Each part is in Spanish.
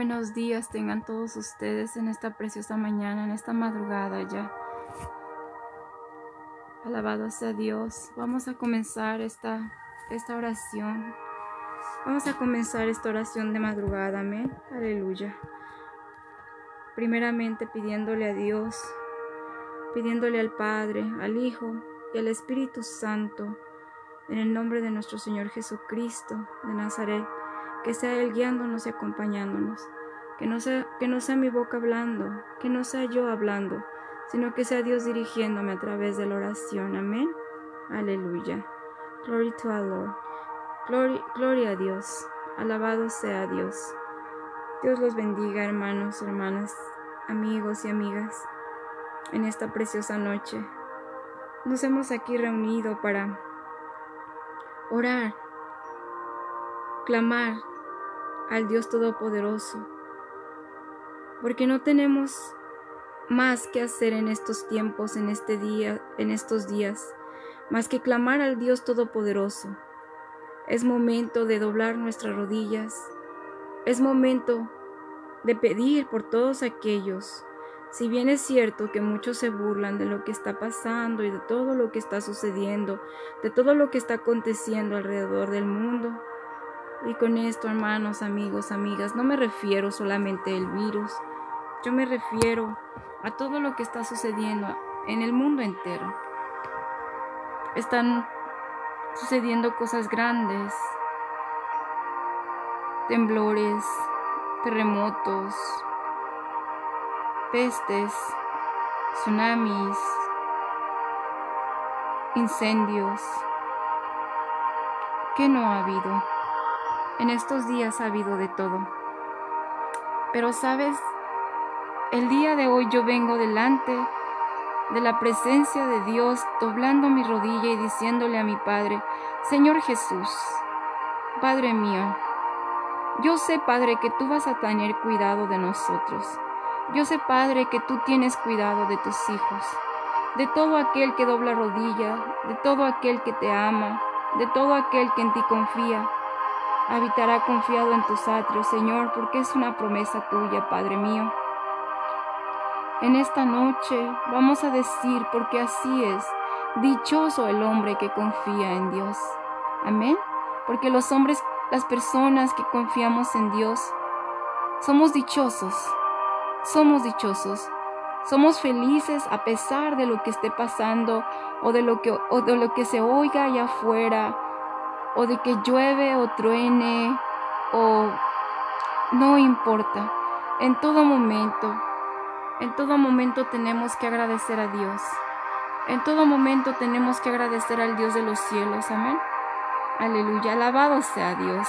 Buenos días tengan todos ustedes en esta preciosa mañana, en esta madrugada ya. Alabado sea Dios. Vamos a comenzar esta, esta oración. Vamos a comenzar esta oración de madrugada. Amén. Aleluya. Primeramente pidiéndole a Dios, pidiéndole al Padre, al Hijo y al Espíritu Santo, en el nombre de nuestro Señor Jesucristo de Nazaret que sea Él guiándonos y acompañándonos, que no, sea, que no sea mi boca hablando, que no sea yo hablando, sino que sea Dios dirigiéndome a través de la oración. Amén. Aleluya. Glory to our Lord. gloria a Dios. Alabado sea Dios. Dios los bendiga, hermanos, hermanas, amigos y amigas, en esta preciosa noche. Nos hemos aquí reunido para orar, clamar al Dios Todopoderoso, porque no tenemos más que hacer en estos tiempos, en este día, en estos días, más que clamar al Dios Todopoderoso. Es momento de doblar nuestras rodillas, es momento de pedir por todos aquellos. Si bien es cierto que muchos se burlan de lo que está pasando y de todo lo que está sucediendo, de todo lo que está aconteciendo alrededor del mundo, y con esto, hermanos, amigos, amigas, no me refiero solamente al virus, yo me refiero a todo lo que está sucediendo en el mundo entero. Están sucediendo cosas grandes, temblores, terremotos, pestes, tsunamis, incendios. ¿Qué no ha habido? En estos días ha habido de todo. Pero sabes, el día de hoy yo vengo delante de la presencia de Dios, doblando mi rodilla y diciéndole a mi Padre, Señor Jesús, Padre mío, yo sé, Padre, que tú vas a tener cuidado de nosotros. Yo sé, Padre, que tú tienes cuidado de tus hijos, de todo aquel que dobla rodilla, de todo aquel que te ama, de todo aquel que en ti confía habitará confiado en tus atrios, Señor, porque es una promesa tuya, Padre mío. En esta noche vamos a decir, porque así es, dichoso el hombre que confía en Dios. Amén. Porque los hombres, las personas que confiamos en Dios, somos dichosos, somos dichosos. Somos felices a pesar de lo que esté pasando o de lo que, o de lo que se oiga allá afuera o de que llueve o truene o no importa. En todo momento, en todo momento tenemos que agradecer a Dios. En todo momento tenemos que agradecer al Dios de los cielos. Amén. Aleluya. Alabado sea Dios.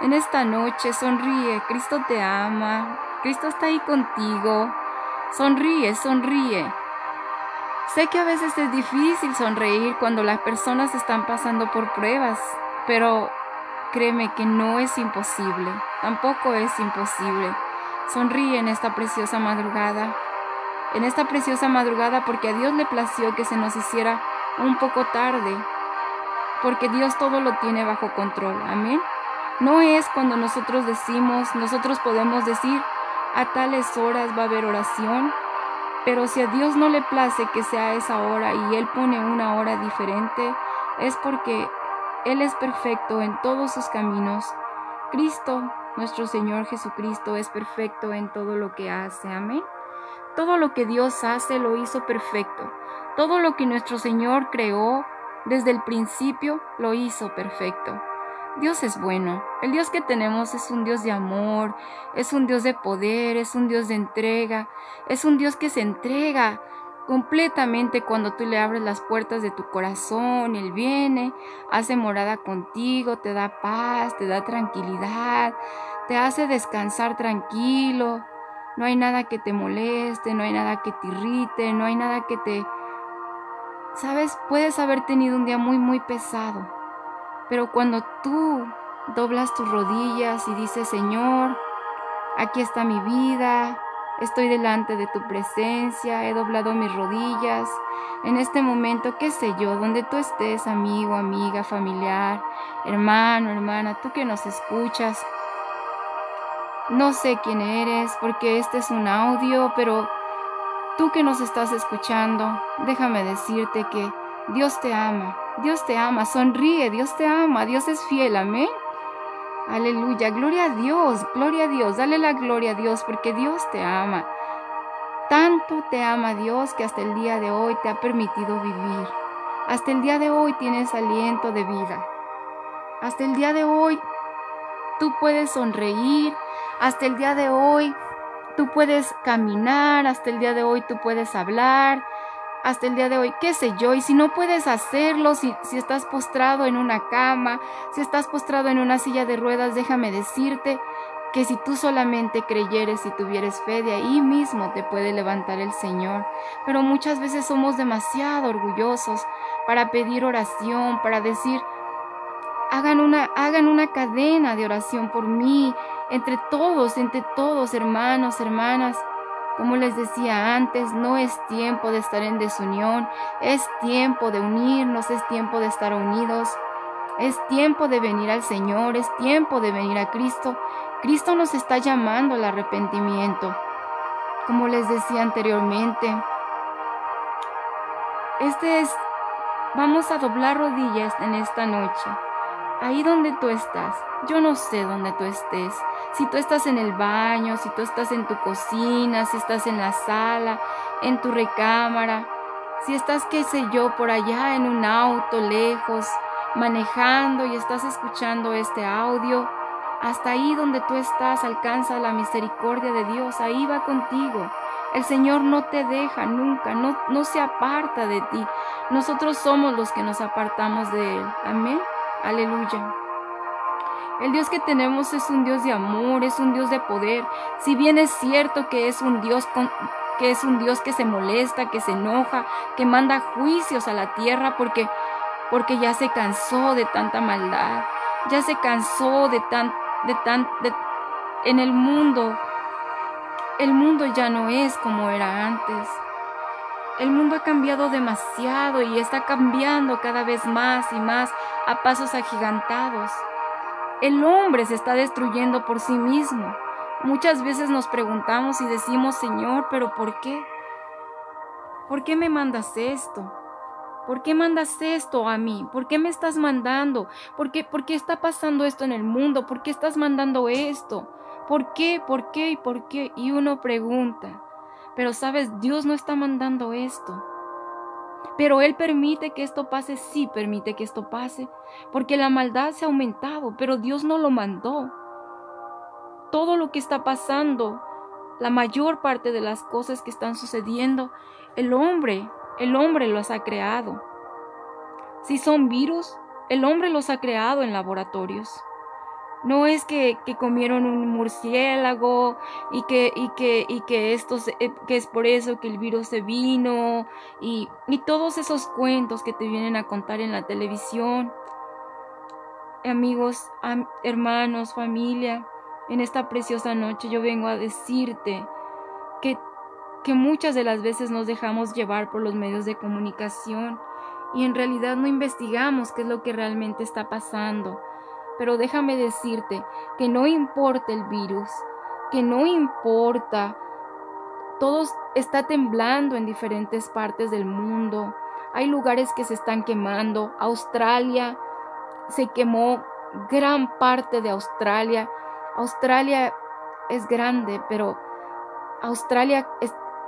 En esta noche sonríe. Cristo te ama. Cristo está ahí contigo. Sonríe, sonríe. Sé que a veces es difícil sonreír cuando las personas están pasando por pruebas. Pero créeme que no es imposible, tampoco es imposible. Sonríe en esta preciosa madrugada, en esta preciosa madrugada porque a Dios le plació que se nos hiciera un poco tarde, porque Dios todo lo tiene bajo control. Amén. No es cuando nosotros decimos, nosotros podemos decir, a tales horas va a haber oración, pero si a Dios no le place que sea esa hora y Él pone una hora diferente, es porque él es perfecto en todos sus caminos. Cristo, nuestro Señor Jesucristo, es perfecto en todo lo que hace. Amén. Todo lo que Dios hace lo hizo perfecto. Todo lo que nuestro Señor creó desde el principio lo hizo perfecto. Dios es bueno. El Dios que tenemos es un Dios de amor, es un Dios de poder, es un Dios de entrega, es un Dios que se entrega completamente cuando tú le abres las puertas de tu corazón, Él viene, hace morada contigo, te da paz, te da tranquilidad, te hace descansar tranquilo, no hay nada que te moleste, no hay nada que te irrite, no hay nada que te... Sabes, puedes haber tenido un día muy, muy pesado, pero cuando tú doblas tus rodillas y dices, Señor, aquí está mi vida, Estoy delante de tu presencia, he doblado mis rodillas. En este momento, qué sé yo, donde tú estés, amigo, amiga, familiar, hermano, hermana, tú que nos escuchas. No sé quién eres porque este es un audio, pero tú que nos estás escuchando, déjame decirte que Dios te ama, Dios te ama, sonríe, Dios te ama, Dios es fiel, amén. Aleluya, gloria a Dios, gloria a Dios, dale la gloria a Dios porque Dios te ama. Tanto te ama Dios que hasta el día de hoy te ha permitido vivir. Hasta el día de hoy tienes aliento de vida. Hasta el día de hoy tú puedes sonreír. Hasta el día de hoy tú puedes caminar. Hasta el día de hoy tú puedes hablar. Hasta el día de hoy, qué sé yo. Y si no puedes hacerlo, si, si estás postrado en una cama, si estás postrado en una silla de ruedas, déjame decirte que si tú solamente creyeres y tuvieres fe, de ahí mismo te puede levantar el Señor. Pero muchas veces somos demasiado orgullosos para pedir oración, para decir, hagan una, hagan una cadena de oración por mí, entre todos, entre todos, hermanos, hermanas. Como les decía antes, no es tiempo de estar en desunión, es tiempo de unirnos, es tiempo de estar unidos. Es tiempo de venir al Señor, es tiempo de venir a Cristo. Cristo nos está llamando al arrepentimiento. Como les decía anteriormente, este es, vamos a doblar rodillas en esta noche. Ahí donde tú estás, yo no sé dónde tú estés. Si tú estás en el baño, si tú estás en tu cocina, si estás en la sala, en tu recámara, si estás, qué sé yo, por allá en un auto lejos, manejando y estás escuchando este audio, hasta ahí donde tú estás alcanza la misericordia de Dios, ahí va contigo. El Señor no te deja nunca, no, no se aparta de ti. Nosotros somos los que nos apartamos de Él. Amén. Aleluya. El Dios que tenemos es un Dios de amor, es un Dios de poder. Si bien es cierto que es un Dios que es un Dios que se molesta, que se enoja, que manda juicios a la tierra porque porque ya se cansó de tanta maldad, ya se cansó de tan, de tan, en el mundo. El mundo ya no es como era antes. El mundo ha cambiado demasiado y está cambiando cada vez más y más a pasos agigantados. El hombre se está destruyendo por sí mismo. Muchas veces nos preguntamos y decimos, Señor, pero ¿por qué? ¿Por qué me mandas esto? ¿Por qué mandas esto a mí? ¿Por qué me estás mandando? ¿Por qué, ¿Por qué está pasando esto en el mundo? ¿Por qué estás mandando esto? ¿Por qué? ¿Por qué? ¿Y por qué? Y uno pregunta. Pero sabes, Dios no está mandando esto. Pero Él permite que esto pase, sí permite que esto pase, porque la maldad se ha aumentado, pero Dios no lo mandó. Todo lo que está pasando, la mayor parte de las cosas que están sucediendo, el hombre el hombre los ha creado. Si son virus, el hombre los ha creado en laboratorios. No es que, comieron un murciélago y que, y que, y que, esto eh, que es por eso que el virus se vino y, y todos esos cuentos que te vienen a contar en la televisión. Amigos, hermanos, familia, en esta preciosa noche yo vengo a decirte que que muchas de las veces nos dejamos llevar por los medios de comunicación y en realidad no investigamos qué es lo que realmente está pasando. Pero déjame decirte que no importa el virus, que no importa, todo está temblando en diferentes partes del mundo. Hay lugares que se están quemando. Australia se quemó gran parte de Australia. Australia es grande, pero Australia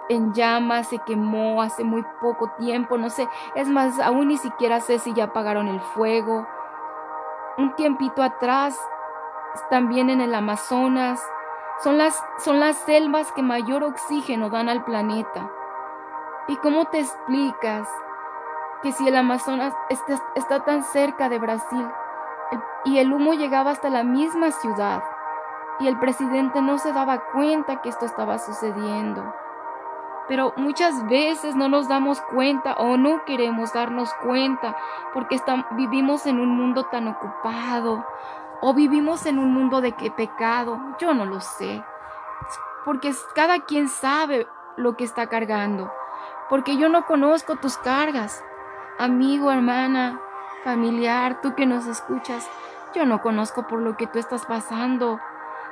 en llamas, se quemó hace muy poco tiempo, no sé, es más, aún ni siquiera sé si ya apagaron el fuego. Un tiempito atrás, también en el Amazonas, son las, son las selvas que mayor oxígeno dan al planeta. ¿Y cómo te explicas que si el Amazonas está, está tan cerca de Brasil y el humo llegaba hasta la misma ciudad y el presidente no se daba cuenta que esto estaba sucediendo? Pero muchas veces no nos damos cuenta o no queremos darnos cuenta porque vivimos en un mundo tan ocupado o vivimos en un mundo de qué pecado. Yo no lo sé. Porque cada quien sabe lo que está cargando. Porque yo no conozco tus cargas. Amigo, hermana, familiar, tú que nos escuchas, yo no conozco por lo que tú estás pasando.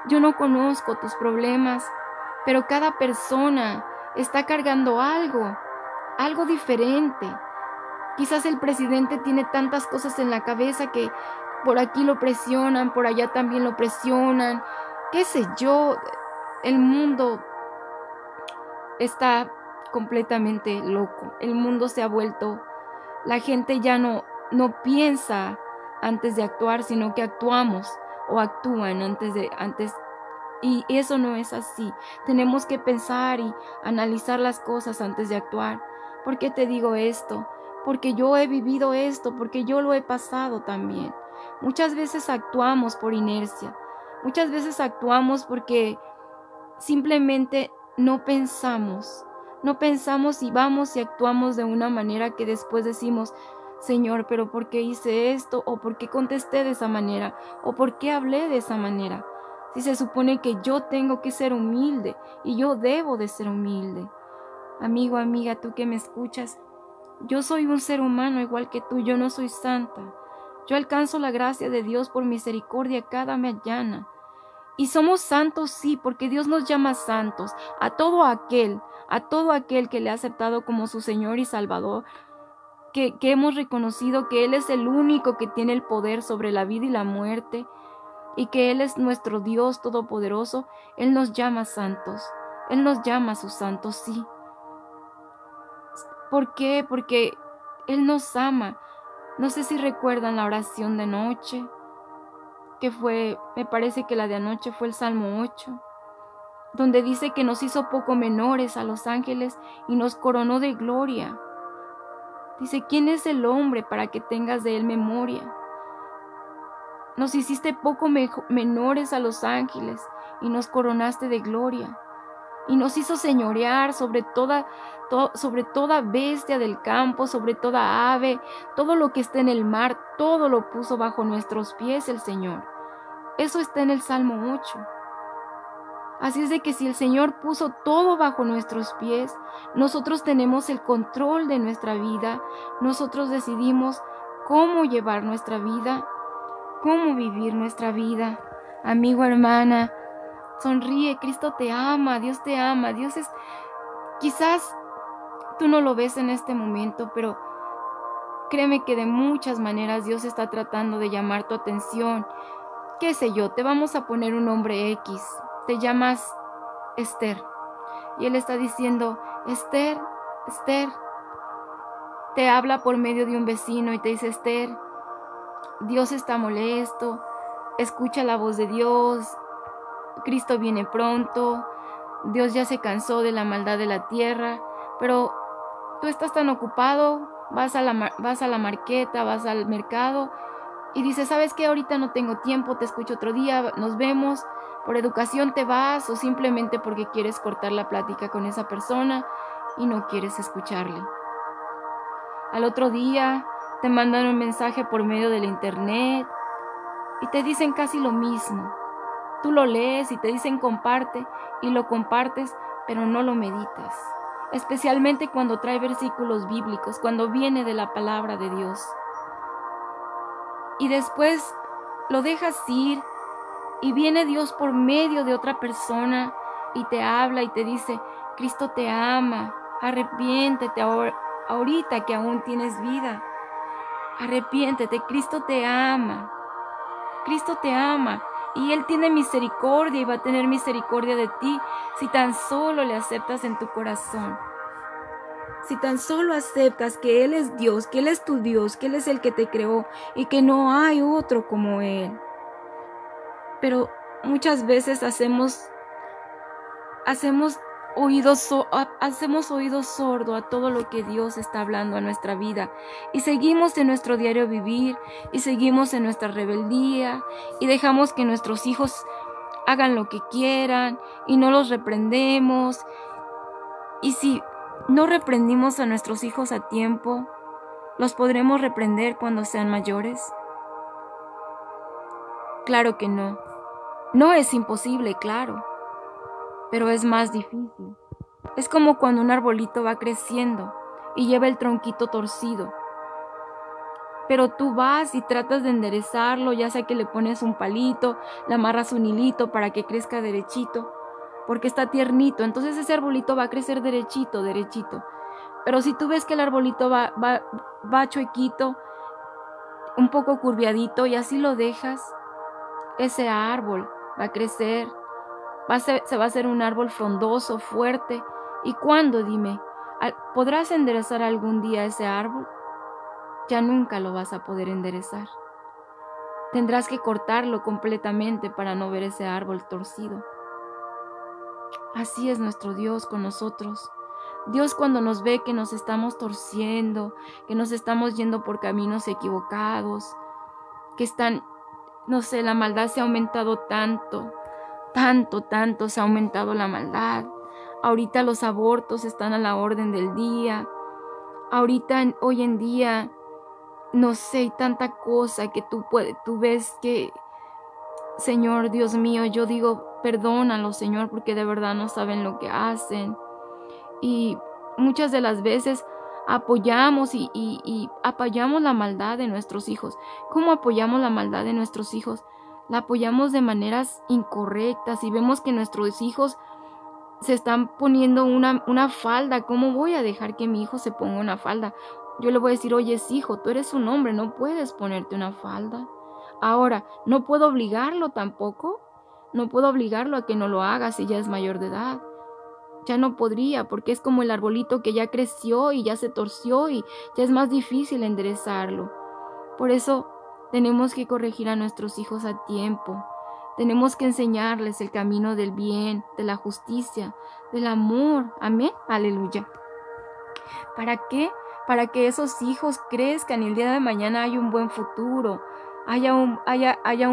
Yo no conozco tus problemas, pero cada persona está cargando algo, algo diferente. Quizás el presidente tiene tantas cosas en la cabeza que por aquí lo presionan, por allá también lo presionan, qué sé yo, el mundo está completamente loco, el mundo se ha vuelto, la gente ya no, no piensa antes de actuar, sino que actuamos o actúan antes de, antes y eso no es así. Tenemos que pensar y analizar las cosas antes de actuar. ¿Por qué te digo esto? Porque yo he vivido esto, porque yo lo he pasado también. Muchas veces actuamos por inercia. Muchas veces actuamos porque simplemente no pensamos. No pensamos y vamos y actuamos de una manera que después decimos, Señor, pero ¿por qué hice esto? ¿O por qué contesté de esa manera? ¿O por qué hablé de esa manera? Si se supone que yo tengo que ser humilde y yo debo de ser humilde. Amigo, amiga, tú que me escuchas, yo soy un ser humano igual que tú, yo no soy santa. Yo alcanzo la gracia de Dios por misericordia cada mañana. Y somos santos, sí, porque Dios nos llama santos a todo aquel, a todo aquel que le ha aceptado como su Señor y Salvador, que, que hemos reconocido que Él es el único que tiene el poder sobre la vida y la muerte, y que Él es nuestro Dios Todopoderoso, Él nos llama santos. Él nos llama sus santos, sí. ¿Por qué? Porque Él nos ama. No sé si recuerdan la oración de noche, que fue, me parece que la de anoche fue el Salmo 8, donde dice que nos hizo poco menores a los ángeles y nos coronó de gloria. Dice, ¿quién es el hombre para que tengas de él memoria? Nos hiciste poco menores a los ángeles y nos coronaste de gloria. Y nos hizo señorear sobre toda, sobre toda bestia del campo, sobre toda ave, todo lo que está en el mar, todo lo puso bajo nuestros pies el Señor. Eso está en el Salmo 8. Así es de que si el Señor puso todo bajo nuestros pies, nosotros tenemos el control de nuestra vida, nosotros decidimos cómo llevar nuestra vida cómo vivir nuestra vida. Amigo, hermana, sonríe, Cristo te ama, Dios te ama, Dios es... Quizás tú no lo ves en este momento, pero créeme que de muchas maneras Dios está tratando de llamar tu atención. ¿Qué sé yo? Te vamos a poner un nombre X. Te llamas Esther. Y Él está diciendo, Esther, Esther. Te habla por medio de un vecino y te dice, Esther, Dios está molesto, escucha la voz de Dios, Cristo viene pronto, Dios ya se cansó de la maldad de la tierra, pero tú estás tan ocupado, vas a la, vas a la marqueta, vas al mercado y dices, ¿sabes qué? Ahorita no tengo tiempo, te escucho otro día, nos vemos, por educación te vas o simplemente porque quieres cortar la plática con esa persona y no quieres escucharle. Al otro día te mandan un mensaje por medio del internet y te dicen casi lo mismo. Tú lo lees y te dicen comparte y lo compartes, pero no lo meditas. Especialmente cuando trae versículos bíblicos, cuando viene de la palabra de Dios. Y después lo dejas ir y viene Dios por medio de otra persona y te habla y te dice, Cristo te ama, arrepiéntete ahorita que aún tienes vida. Arrepiéntete, Cristo te ama. Cristo te ama y Él tiene misericordia y va a tener misericordia de ti si tan solo le aceptas en tu corazón. Si tan solo aceptas que Él es Dios, que Él es tu Dios, que Él es el que te creó y que no hay otro como Él. Pero muchas veces hacemos, hacemos oídos, hacemos oído sordo a todo lo que Dios está hablando a nuestra vida y seguimos en nuestro diario vivir y seguimos en nuestra rebeldía y dejamos que nuestros hijos hagan lo que quieran y no los reprendemos. Y si no reprendimos a nuestros hijos a tiempo, ¿los podremos reprender cuando sean mayores? Claro que no. No es imposible, claro pero es más difícil. Es como cuando un arbolito va creciendo y lleva el tronquito torcido. pero tú vas y tratas de enderezarlo, ya sea que le pones un palito, le amarras un hilito para que crezca derechito, porque está tiernito, entonces ese arbolito va a crecer derechito, derechito. Pero si tú ves que el arbolito va, va, va chuequito, un poco curviadito y así lo dejas, ese árbol va a crecer, se va a hacer un árbol frondoso, fuerte. ¿Y cuándo, dime? ¿Podrás enderezar algún día ese árbol? Ya nunca lo vas a poder enderezar. Tendrás que cortarlo completamente para no ver ese árbol torcido. Así es nuestro Dios con nosotros. Dios cuando nos ve que nos estamos torciendo, que nos estamos yendo por caminos equivocados, que están, no sé, la maldad se ha aumentado tanto, tanto, tanto se ha aumentado la maldad. Ahorita los abortos están a la orden del día. Ahorita, hoy en día, no sé, hay tanta cosa que tú, puedes, tú ves que, Señor Dios mío, yo digo, perdónalo, Señor, porque de verdad no saben lo que hacen. Y muchas de las veces apoyamos y, y, apoyamos la maldad de nuestros hijos. ¿Cómo apoyamos la maldad de nuestros hijos? La apoyamos de maneras incorrectas y vemos que nuestros hijos se están poniendo una, una falda. ¿Cómo voy a dejar que mi hijo se ponga una falda? Yo le voy a decir, oye, hijo, tú eres un hombre, no puedes ponerte una falda. Ahora, no puedo obligarlo tampoco. No puedo obligarlo a que no lo haga si ya es mayor de edad ya no podría, porque es como el arbolito que ya creció y ya se torció y ya es más difícil enderezarlo. Por eso tenemos que corregir a nuestros hijos a tiempo. Tenemos que enseñarles el camino del bien, de la justicia, del amor. Amén. Aleluya. ¿Para qué? Para que esos hijos crezcan y el día de mañana haya un buen futuro, haya un,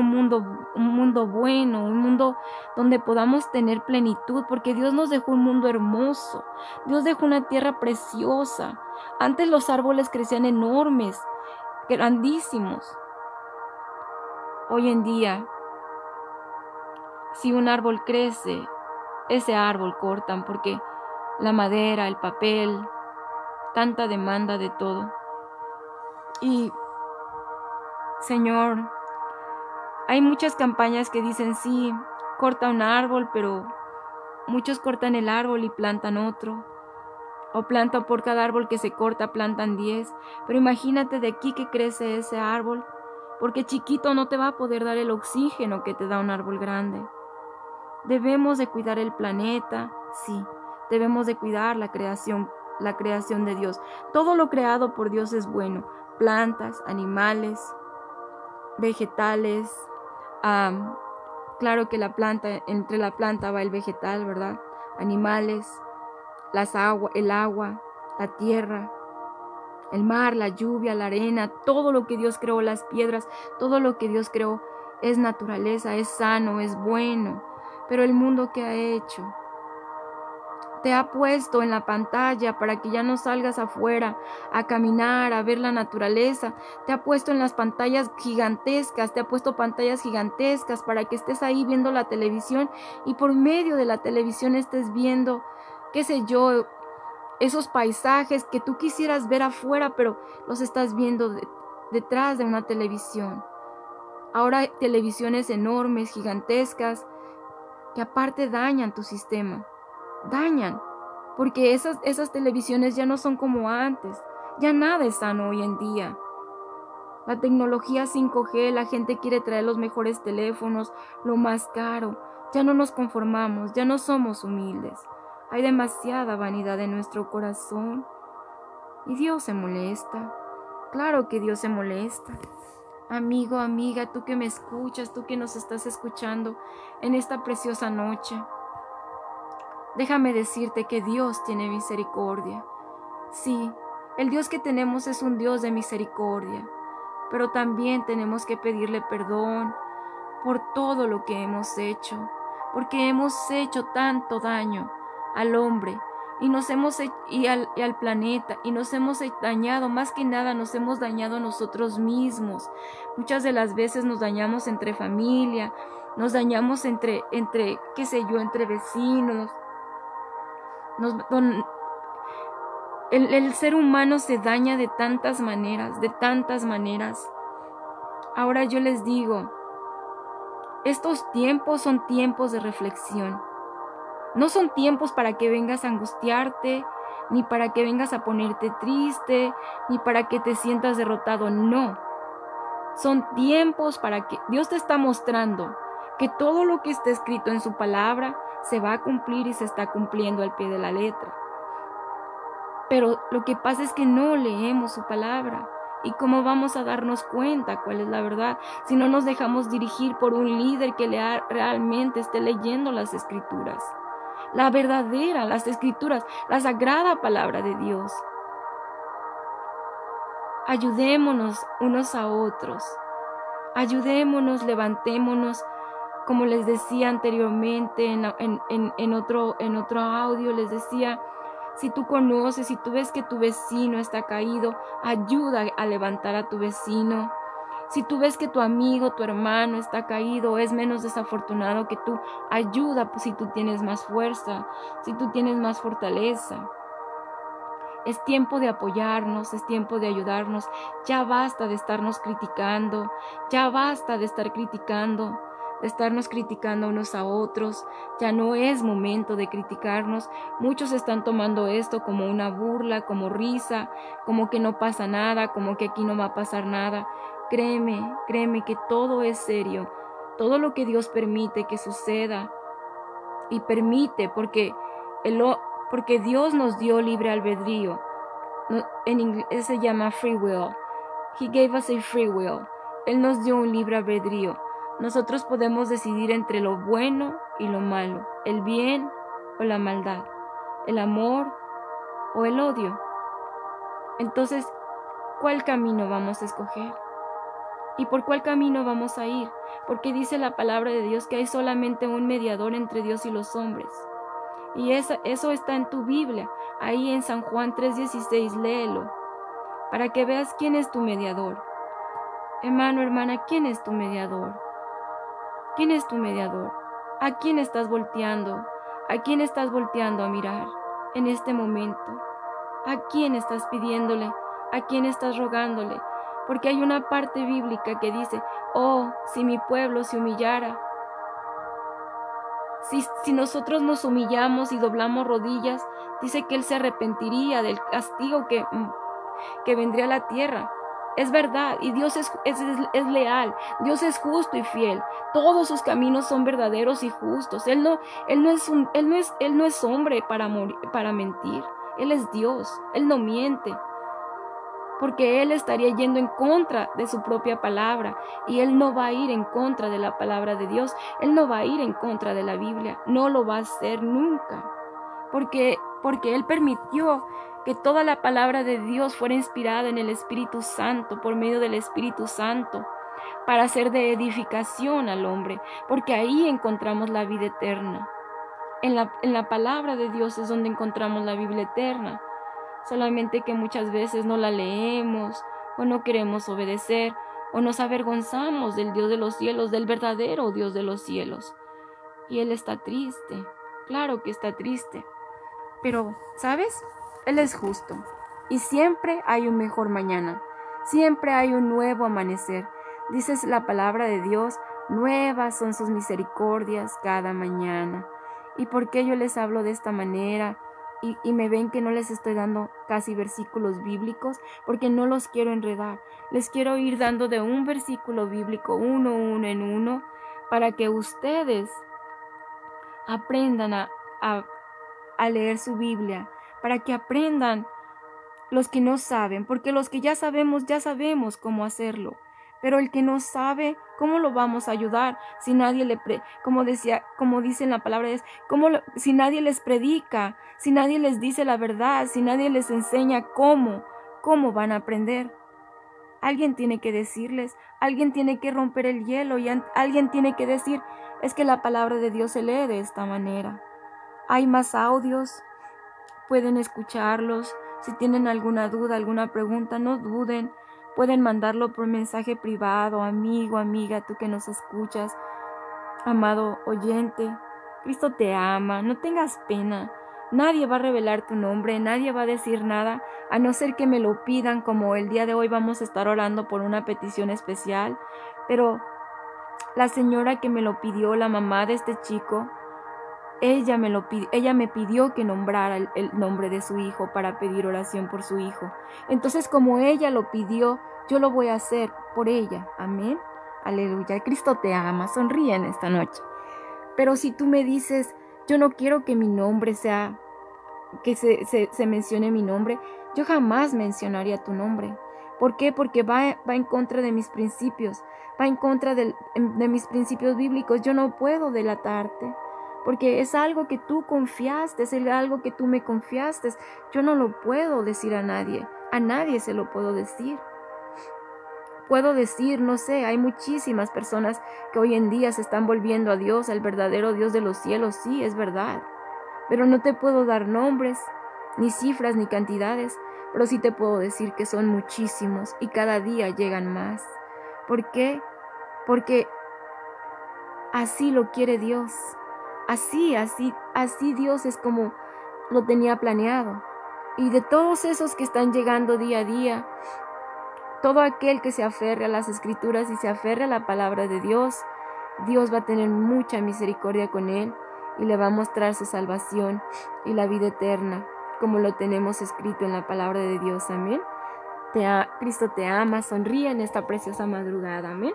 mundo, un mundo bueno, un mundo donde podamos tener plenitud, porque Dios nos dejó un mundo hermoso, Dios dejó una tierra preciosa. Antes los árboles crecían enormes, grandísimos. Hoy en día, si un árbol crece, ese árbol cortan porque la madera, el papel, tanta demanda de todo. Y Señor, hay muchas campañas que dicen, sí, corta un árbol, pero muchos cortan el árbol y plantan otro. O planta por cada árbol que se corta, plantan diez. Pero imagínate de aquí que crece ese árbol, porque chiquito no te va a poder dar el oxígeno que te da un árbol grande. Debemos de cuidar el planeta, sí, debemos de cuidar la creación, la creación de Dios. Todo lo creado por Dios es bueno, plantas, animales, vegetales. claro que la planta, entre la planta va el vegetal, ¿verdad? Animales, las agua, el agua, la tierra, el mar, la lluvia, la arena, todo lo que Dios creó, las piedras, todo lo que Dios creó es naturaleza, es sano, es bueno. Pero el mundo que ha hecho, te ha puesto en la pantalla para que ya no salgas afuera a caminar, a ver la naturaleza. Te ha puesto en las pantallas gigantescas, te ha puesto pantallas gigantescas para que estés ahí viendo la televisión y por medio de la televisión estés viendo, qué sé yo, esos paisajes que tú quisieras ver afuera, pero los estás viendo detrás de una televisión. Ahora hay televisiones enormes, gigantescas, que aparte dañan tu sistema dañan, porque esas, esas televisiones ya no son como antes, ya nada es sano hoy en día. La tecnología 5G, la gente quiere traer los mejores teléfonos, lo más caro. Ya no nos conformamos, ya no somos humildes. Hay demasiada vanidad en nuestro corazón. Y Dios se molesta. Claro que Dios se molesta. Amigo, amiga, tú que me escuchas, tú que nos estás escuchando en esta preciosa noche. Déjame decirte que Dios tiene misericordia. Sí, el Dios que tenemos es un Dios de misericordia, pero también tenemos que pedirle perdón por todo lo que hemos hecho, porque hemos hecho tanto daño al hombre y nos hemos y al, y al planeta y nos hemos dañado más que nada nos hemos dañado nosotros mismos muchas de las veces nos dañamos entre familia nos dañamos entre entre qué sé yo entre vecinos El, el ser humano se daña de tantas maneras, de tantas maneras. Ahora yo les digo, estos tiempos son tiempos de reflexión. No son tiempos para que vengas a angustiarte, ni para que vengas a ponerte triste, ni para que te sientas derrotado. No. Son tiempos para que Dios te está mostrando que todo lo que está escrito en su palabra se va a cumplir y se está cumpliendo al pie de la letra. Pero lo que pasa es que no leemos su palabra. ¿Y cómo vamos a darnos cuenta cuál es la verdad si no nos dejamos dirigir por un líder que realmente esté leyendo las escrituras? La verdadera, las escrituras, la sagrada palabra de Dios. Ayudémonos unos a otros. Ayudémonos, levantémonos. Como les decía anteriormente en, otro, en otro audio, les decía, si tú conoces, si tú ves que tu vecino está caído, ayuda a levantar a tu vecino. Si tú ves que tu amigo, tu hermano está caído, es menos desafortunado que tú, ayuda pues, si tú tienes más fuerza, si tú tienes más fortaleza. Es tiempo de apoyarnos, es tiempo de ayudarnos. Ya basta de estarnos criticando, ya basta de estar criticando de estarnos criticando unos a otros. Ya no es momento de criticarnos. Muchos están tomando esto como una burla, como risa, como que no pasa nada, como que aquí no va a pasar nada. Créeme, créeme que todo es serio. Todo lo que Dios permite que suceda y permite porque, el, porque Dios nos dio libre albedrío. en inglés se llama free will. He gave us a free will. Él nos dio un libre albedrío. Nosotros podemos decidir entre lo bueno y lo malo, el bien o la maldad, el amor o el odio. Entonces, ¿cuál camino vamos a escoger? ¿Y por cuál camino vamos a ir? Porque dice la palabra de Dios que hay solamente un mediador entre Dios y los hombres. Y eso, eso está en tu Biblia, ahí en San Juan 3:16, léelo, para que veas quién es tu mediador. Hermano, hermana, ¿quién es tu mediador? ¿Quién es tu mediador? ¿A quién estás volteando? ¿A quién estás volteando a mirar en este momento? ¿A quién estás pidiéndole? ¿A quién estás rogándole? Porque hay una parte bíblica que dice, oh, si mi pueblo se humillara. Si, si nosotros nos humillamos y doblamos rodillas, dice que Él se arrepentiría del castigo que, que vendría a la tierra. Es verdad, y Dios es, es, leal, Dios es justo y fiel. Todos sus caminos son verdaderos y justos. Él no, él no, es, un, él no, es, él no es hombre para, para mentir. Él es Dios, Él no miente. Porque Él estaría yendo en contra de su propia palabra. Y Él no va a ir en contra de la palabra de Dios. Él no va a ir en contra de la Biblia. No lo va a hacer nunca. Porque, porque Él permitió que toda la palabra de Dios fuera inspirada en el Espíritu Santo, por medio del Espíritu Santo, para ser de edificación al hombre, porque ahí encontramos la vida eterna. En la, en la palabra de Dios es donde encontramos la Biblia eterna, solamente que muchas veces no la leemos o no queremos obedecer o nos avergonzamos del Dios de los cielos, del verdadero Dios de los cielos. Y Él está triste, claro que está triste. Pero, ¿sabes? Él es justo y siempre hay un mejor mañana, siempre hay un nuevo amanecer. Dices la palabra de Dios, nuevas son sus misericordias cada mañana. ¿Y por qué yo les hablo de esta manera? Y, me ven que no les estoy dando casi versículos bíblicos porque no los quiero enredar. Les quiero ir dando de un versículo bíblico, uno, uno en uno, para que ustedes aprendan a, a leer su Biblia, para que aprendan los que no saben, porque los que ya sabemos, ya sabemos cómo hacerlo. Pero el que no sabe, ¿cómo lo vamos a ayudar si nadie le pre como decía, como dice la palabra es, cómo si nadie les predica, si nadie les dice la verdad, si nadie les enseña cómo, cómo van a aprender? Alguien tiene que decirles, alguien tiene que romper el hielo y alguien tiene que decir, es que la palabra de Dios se lee de esta manera. Hay más audios, pueden escucharlos. Si tienen alguna duda, alguna pregunta, no duden. Pueden mandarlo por mensaje privado, amigo, amiga, tú que nos escuchas. Amado oyente, Cristo te ama, no tengas pena. Nadie va a revelar tu nombre, nadie va a decir nada, a no ser que me lo pidan, como el día de hoy vamos a estar orando por una petición especial. Pero la señora que me lo pidió, la mamá de este chico, ella me, lo ella me pidió que nombrara el, el nombre de su hijo para pedir oración por su hijo. Entonces, como ella lo pidió, yo lo voy a hacer por ella. Amén. Aleluya. Cristo te ama. Sonríe en esta noche. Pero si tú me dices, yo no quiero que mi nombre sea, que se, se, mencione mi nombre, yo jamás mencionaría tu nombre. ¿Por qué? Porque va, va en contra de mis principios, va en contra de, de mis principios bíblicos. Yo no puedo delatarte porque es algo que tú confiaste, es algo que tú me confiaste. Yo no lo puedo decir a nadie, a nadie se lo puedo decir puedo decir, no sé, hay muchísimas personas que hoy en día se están volviendo a Dios, al verdadero Dios de los cielos, sí, es verdad. Pero no te puedo dar nombres, ni cifras, ni cantidades, pero sí te puedo decir que son muchísimos y cada día llegan más. ¿Por qué? Porque así lo quiere Dios. Así, así, así Dios es como lo tenía planeado. Y de todos esos que están llegando día a día, todo aquel que se aferre a las escrituras y se aferre a la palabra de Dios, Dios va a tener mucha misericordia con él y le va a mostrar su salvación y la vida eterna, como lo tenemos escrito en la palabra de Dios. Amén. Te Cristo te ama, sonríe en esta preciosa madrugada. Amén.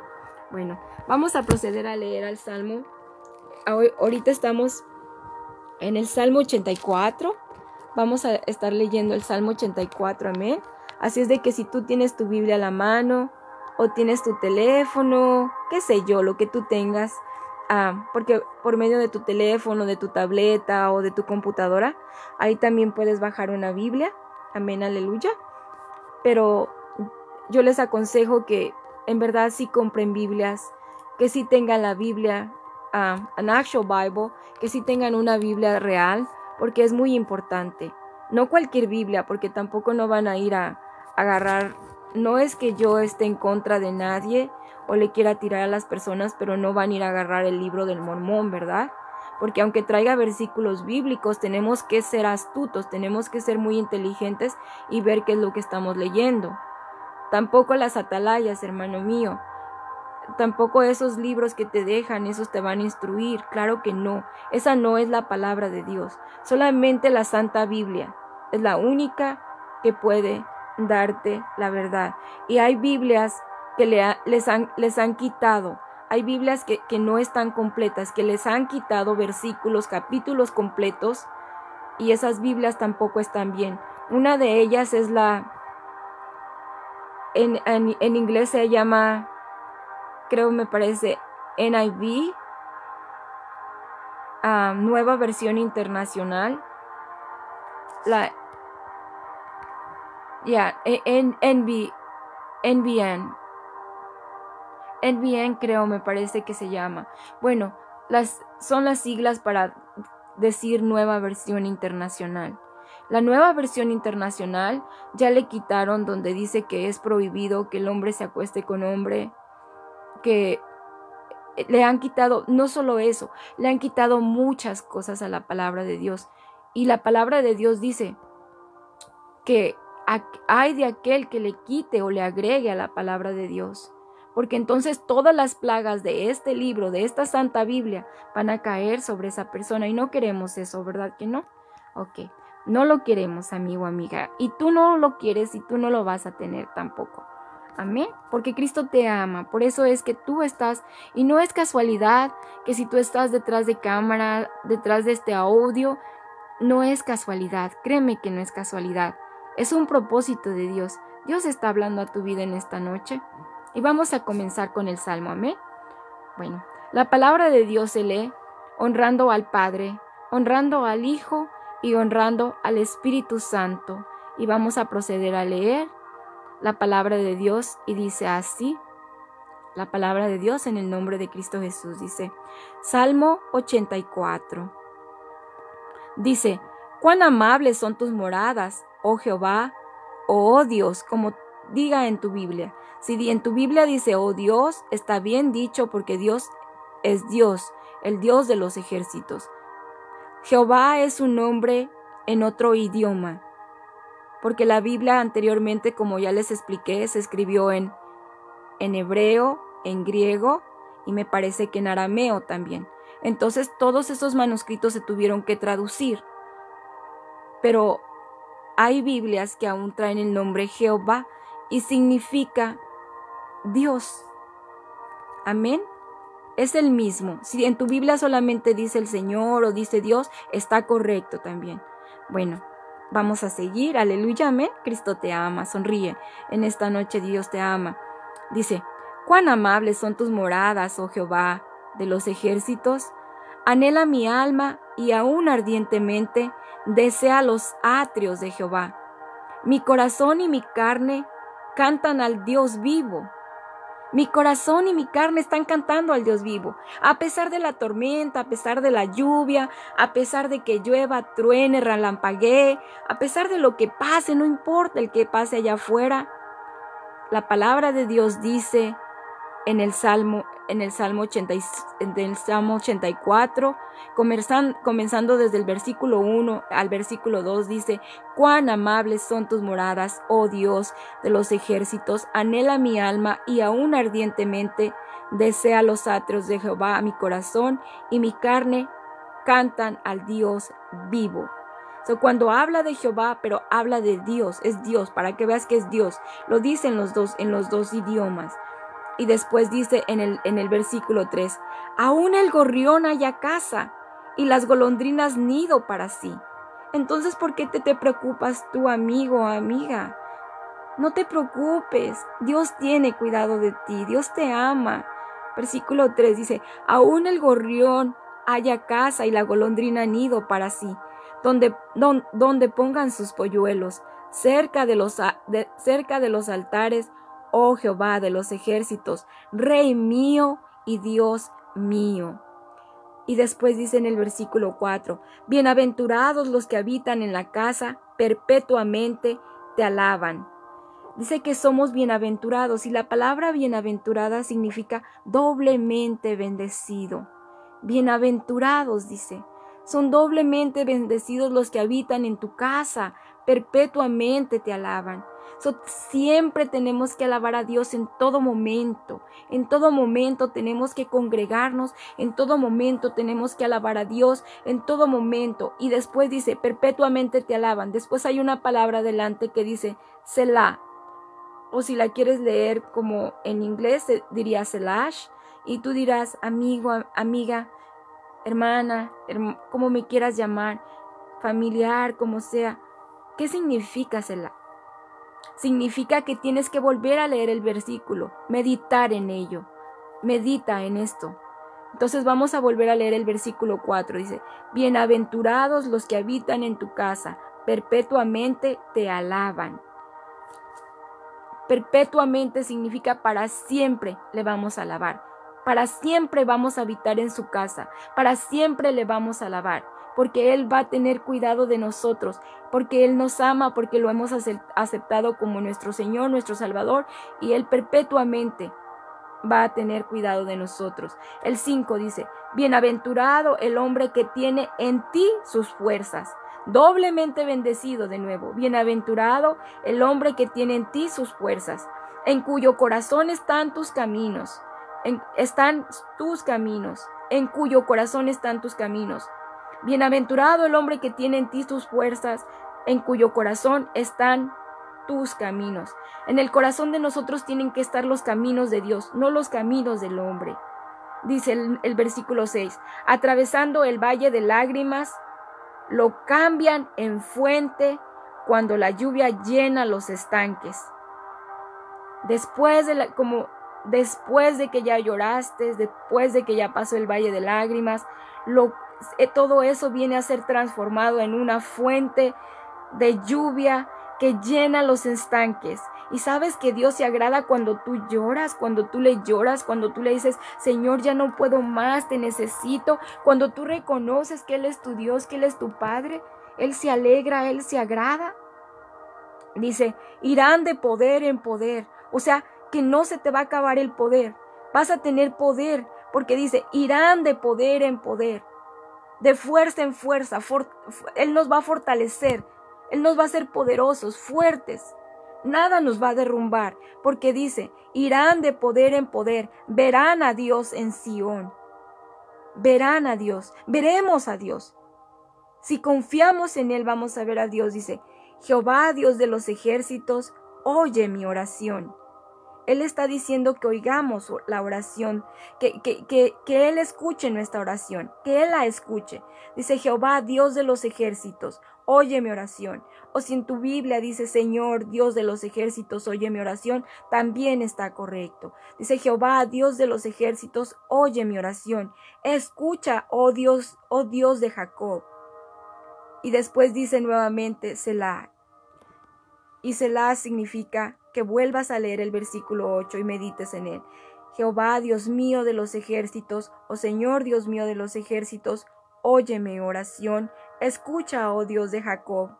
Bueno, vamos a proceder a leer al Salmo. Ahorita estamos en el Salmo 84. Vamos a estar leyendo el Salmo 84. Amén. Así es de que si tú tienes tu Biblia a la mano o tienes tu teléfono, qué sé yo, lo que tú tengas, ah, porque por medio de tu teléfono, de tu tableta o de tu computadora, ahí también puedes bajar una Biblia. Amén, aleluya. Pero yo les aconsejo que en verdad sí compren Biblias, que sí tengan la Biblia, an actual Bible, que sí tengan una Biblia real, porque es muy importante. No cualquier Biblia, porque tampoco no van a ir a, agarrar, no es que yo esté en contra de nadie o le quiera tirar a las personas, pero no van a ir a agarrar el libro del mormón, ¿verdad? Porque aunque traiga versículos bíblicos, tenemos que ser astutos, tenemos que ser muy inteligentes y ver qué es lo que estamos leyendo. Tampoco las atalayas, hermano mío. Tampoco esos libros que te dejan, esos te van a instruir. Claro que no. Esa no es la palabra de Dios. Solamente la Santa Biblia es la única que puede darte la verdad. Y hay Biblias que les, han, les han quitado, hay Biblias que, que no están completas, que les han quitado versículos, capítulos completos, y esas Biblias tampoco están bien. Una de ellas es la, en, en, inglés se llama, creo me parece, NIV, ah, nueva versión internacional. La ya, NBN. NBN creo, me parece que se llama. Bueno, las, son las siglas para decir nueva versión internacional. La nueva versión internacional ya le quitaron donde dice que es prohibido que el hombre se acueste con hombre, que le han quitado, no solo eso, le han quitado muchas cosas a la palabra de Dios. Y la palabra de Dios dice que hay de aquel que le quite o le agregue a la palabra de Dios. Porque entonces todas las plagas de este libro, de esta Santa Biblia, van a caer sobre esa persona y no queremos eso, ¿verdad que no? Ok, no lo queremos, amigo, amiga. Y tú no lo quieres y tú no lo vas a tener tampoco. Amén. Porque Cristo te ama. Por eso es que tú estás, y no es casualidad que si tú estás detrás de cámara, detrás de este audio, no es casualidad. Créeme que no es casualidad. Es un propósito de Dios. Dios está hablando a tu vida en esta noche. Y vamos a comenzar con el Salmo. Amén. Bueno, la palabra de Dios se lee honrando al Padre, honrando al Hijo y honrando al Espíritu Santo. Y vamos a proceder a leer la palabra de Dios y dice así. La palabra de Dios en el nombre de Cristo Jesús dice, Salmo 84. Dice, cuán amables son tus moradas, oh Jehová, oh Dios, como diga en tu Biblia. Si en tu Biblia dice, oh Dios, está bien dicho porque Dios es Dios, el Dios de los ejércitos. Jehová es un nombre en otro idioma. Porque la Biblia anteriormente, como ya les expliqué, se escribió en, en hebreo, en griego y me parece que en arameo también. Entonces todos esos manuscritos se tuvieron que traducir. Pero hay Biblias que aún traen el nombre Jehová y significa Dios. Amén. Es el mismo. Si en tu Biblia solamente dice el Señor o dice Dios, está correcto también. Bueno, vamos a seguir. Aleluya, amén. Cristo te ama. Sonríe. En esta noche Dios te ama. Dice, cuán amables son tus moradas, oh Jehová, de los ejércitos. Anhela mi alma y aún ardientemente desea los atrios de Jehová. Mi corazón y mi carne cantan al Dios vivo. Mi corazón y mi carne están cantando al Dios vivo. A pesar de la tormenta, a pesar de la lluvia, a pesar de que llueva, truene, relampaguee, a pesar de lo que pase, no importa el que pase allá afuera. La palabra de Dios dice en el Salmo, en el Salmo, 80, en el Salmo 84, comenzando, comenzando desde el versículo 1 al versículo 2, dice, cuán amables son tus moradas, oh Dios de los ejércitos, anhela mi alma y aún ardientemente desea los atrios de Jehová mi corazón y mi carne cantan al Dios vivo. cuando habla de Jehová, pero habla de Dios, es Dios, para que veas que es Dios. Lo dice en los dos, en los dos idiomas. Y después dice en el, en el versículo 3, aún el gorrión haya casa y las golondrinas nido para sí. Entonces, ¿por qué te, te preocupas tú, amigo o amiga? No te preocupes, Dios tiene cuidado de ti, Dios te ama. Versículo 3 dice, aún el gorrión haya casa y la golondrina nido para sí, donde, donde pongan sus polluelos, cerca de, los, cerca de los altares oh Jehová de los ejércitos, Rey mío y Dios mío. Y después dice en el versículo 4, Bienaventurados los que habitan en la casa, perpetuamente te alaban. Dice que somos bienaventurados y la palabra bienaventurada significa doblemente bendecido. Bienaventurados, dice. Son doblemente bendecidos los que habitan en tu casa, perpetuamente te alaban siempre tenemos que alabar a Dios en todo momento. En todo momento tenemos que congregarnos. En todo momento tenemos que alabar a Dios. En todo momento. Y después dice, perpetuamente te alaban. Después hay una palabra adelante que dice, Selah. O si la quieres leer como en inglés, diría Selash. Y tú dirás, amigo, amiga, hermana, como me quieras llamar, familiar, como sea. ¿Qué significa Selah? Significa que tienes que volver a leer el versículo, meditar en ello. Medita en esto. Entonces vamos a volver a leer el versículo 4. Dice, bienaventurados los que habitan en tu casa, perpetuamente te alaban. Perpetuamente significa para siempre le vamos a alabar. Para siempre vamos a habitar en su casa. Para siempre le vamos a alabar porque Él va a tener cuidado de nosotros, porque Él nos ama, porque lo hemos aceptado como nuestro Señor, nuestro Salvador, y Él perpetuamente va a tener cuidado de nosotros. El 5 dice, bienaventurado el hombre que tiene en ti sus fuerzas. Doblemente bendecido de nuevo. Bienaventurado el hombre que tiene en ti sus fuerzas, en cuyo corazón están tus caminos. están tus caminos, en cuyo corazón están tus caminos. Bienaventurado el hombre que tiene en ti tus fuerzas, en cuyo corazón están tus caminos. En el corazón de nosotros tienen que estar los caminos de Dios, no los caminos del hombre. Dice el, versículo 6, atravesando el valle de lágrimas, lo cambian en fuente cuando la lluvia llena los estanques. Después de la, como después de que ya lloraste, después de que ya pasó el valle de lágrimas, lo, todo eso viene a ser transformado en una fuente de lluvia que llena los estanques. Y sabes que Dios se agrada cuando tú lloras, cuando tú le lloras, cuando tú le dices, Señor, ya no puedo más, te necesito. Cuando tú reconoces que Él es tu Dios, que Él es tu Padre, Él se alegra, Él se agrada. Dice, irán de poder en poder. O sea, que no se te va a acabar el poder. Vas a tener poder, porque dice, irán de poder en poder. De fuerza en fuerza. Él nos va a fortalecer, Él nos va a hacer poderosos, fuertes. Nada nos va a derrumbar, porque dice, irán de poder en poder, verán a Dios en Sión. Verán a Dios, veremos a Dios. Si confiamos en Él, vamos a ver a Dios, dice, Jehová, Dios de los ejércitos, oye mi oración. Él está diciendo que oigamos la oración, que, que, que, que, Él escuche nuestra oración, que Él la escuche. Dice Jehová, Dios de los ejércitos, oye mi oración. O si en tu Biblia dice Señor, Dios de los ejércitos, oye mi oración, también está correcto. Dice Jehová, Dios de los ejércitos, oye mi oración. Escucha, oh Dios, oh Dios de Jacob. Y después dice nuevamente Selah. Y Selah significa que vuelvas a leer el versículo 8 y medites en él. Jehová, Dios mío de los ejércitos, oh Señor Dios mío de los ejércitos, óyeme oración, escucha, oh Dios de Jacob.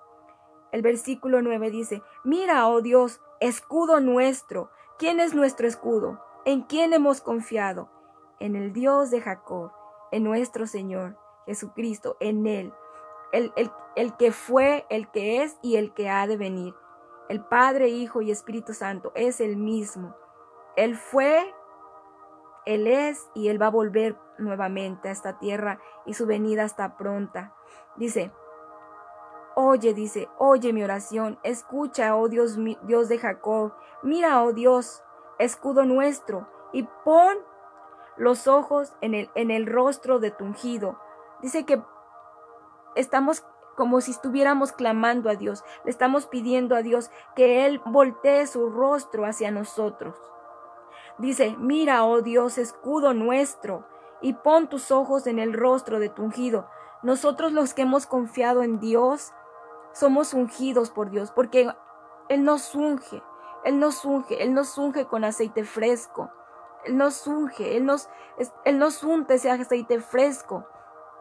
El versículo 9 dice, mira, oh Dios, escudo nuestro, ¿quién es nuestro escudo? ¿En quién hemos confiado? En el Dios de Jacob, en nuestro Señor Jesucristo, en Él, el, el, el que fue, el que es y el que ha de venir. El Padre, Hijo y Espíritu Santo es el mismo. Él fue, Él es y Él va a volver nuevamente a esta tierra y su venida está pronta. Dice, oye, dice, oye mi oración, escucha, oh Dios, Dios de Jacob, mira, oh Dios, escudo nuestro, y pon los ojos en el, en el rostro de tu ungido. Dice que estamos como si estuviéramos clamando a Dios. Le estamos pidiendo a Dios que Él voltee su rostro hacia nosotros. Dice, mira, oh Dios, escudo nuestro, y pon tus ojos en el rostro de tu ungido. Nosotros los que hemos confiado en Dios, somos ungidos por Dios, porque Él nos unge, Él nos unge, Él nos unge con aceite fresco. Él nos unge, Él nos, Él nos unta ese aceite fresco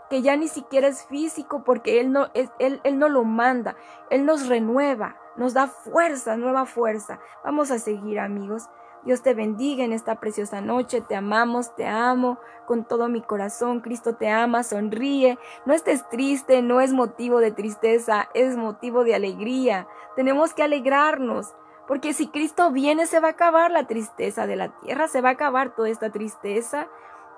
que ya ni siquiera es físico porque Él no, él, él no lo manda, Él nos renueva, nos da fuerza, nueva fuerza. Vamos a seguir amigos. Dios te bendiga en esta preciosa noche, te amamos, te amo con todo mi corazón, Cristo te ama, sonríe, no estés triste, no es motivo de tristeza, es motivo de alegría. Tenemos que alegrarnos, porque si Cristo viene se va a acabar la tristeza de la tierra, se va a acabar toda esta tristeza,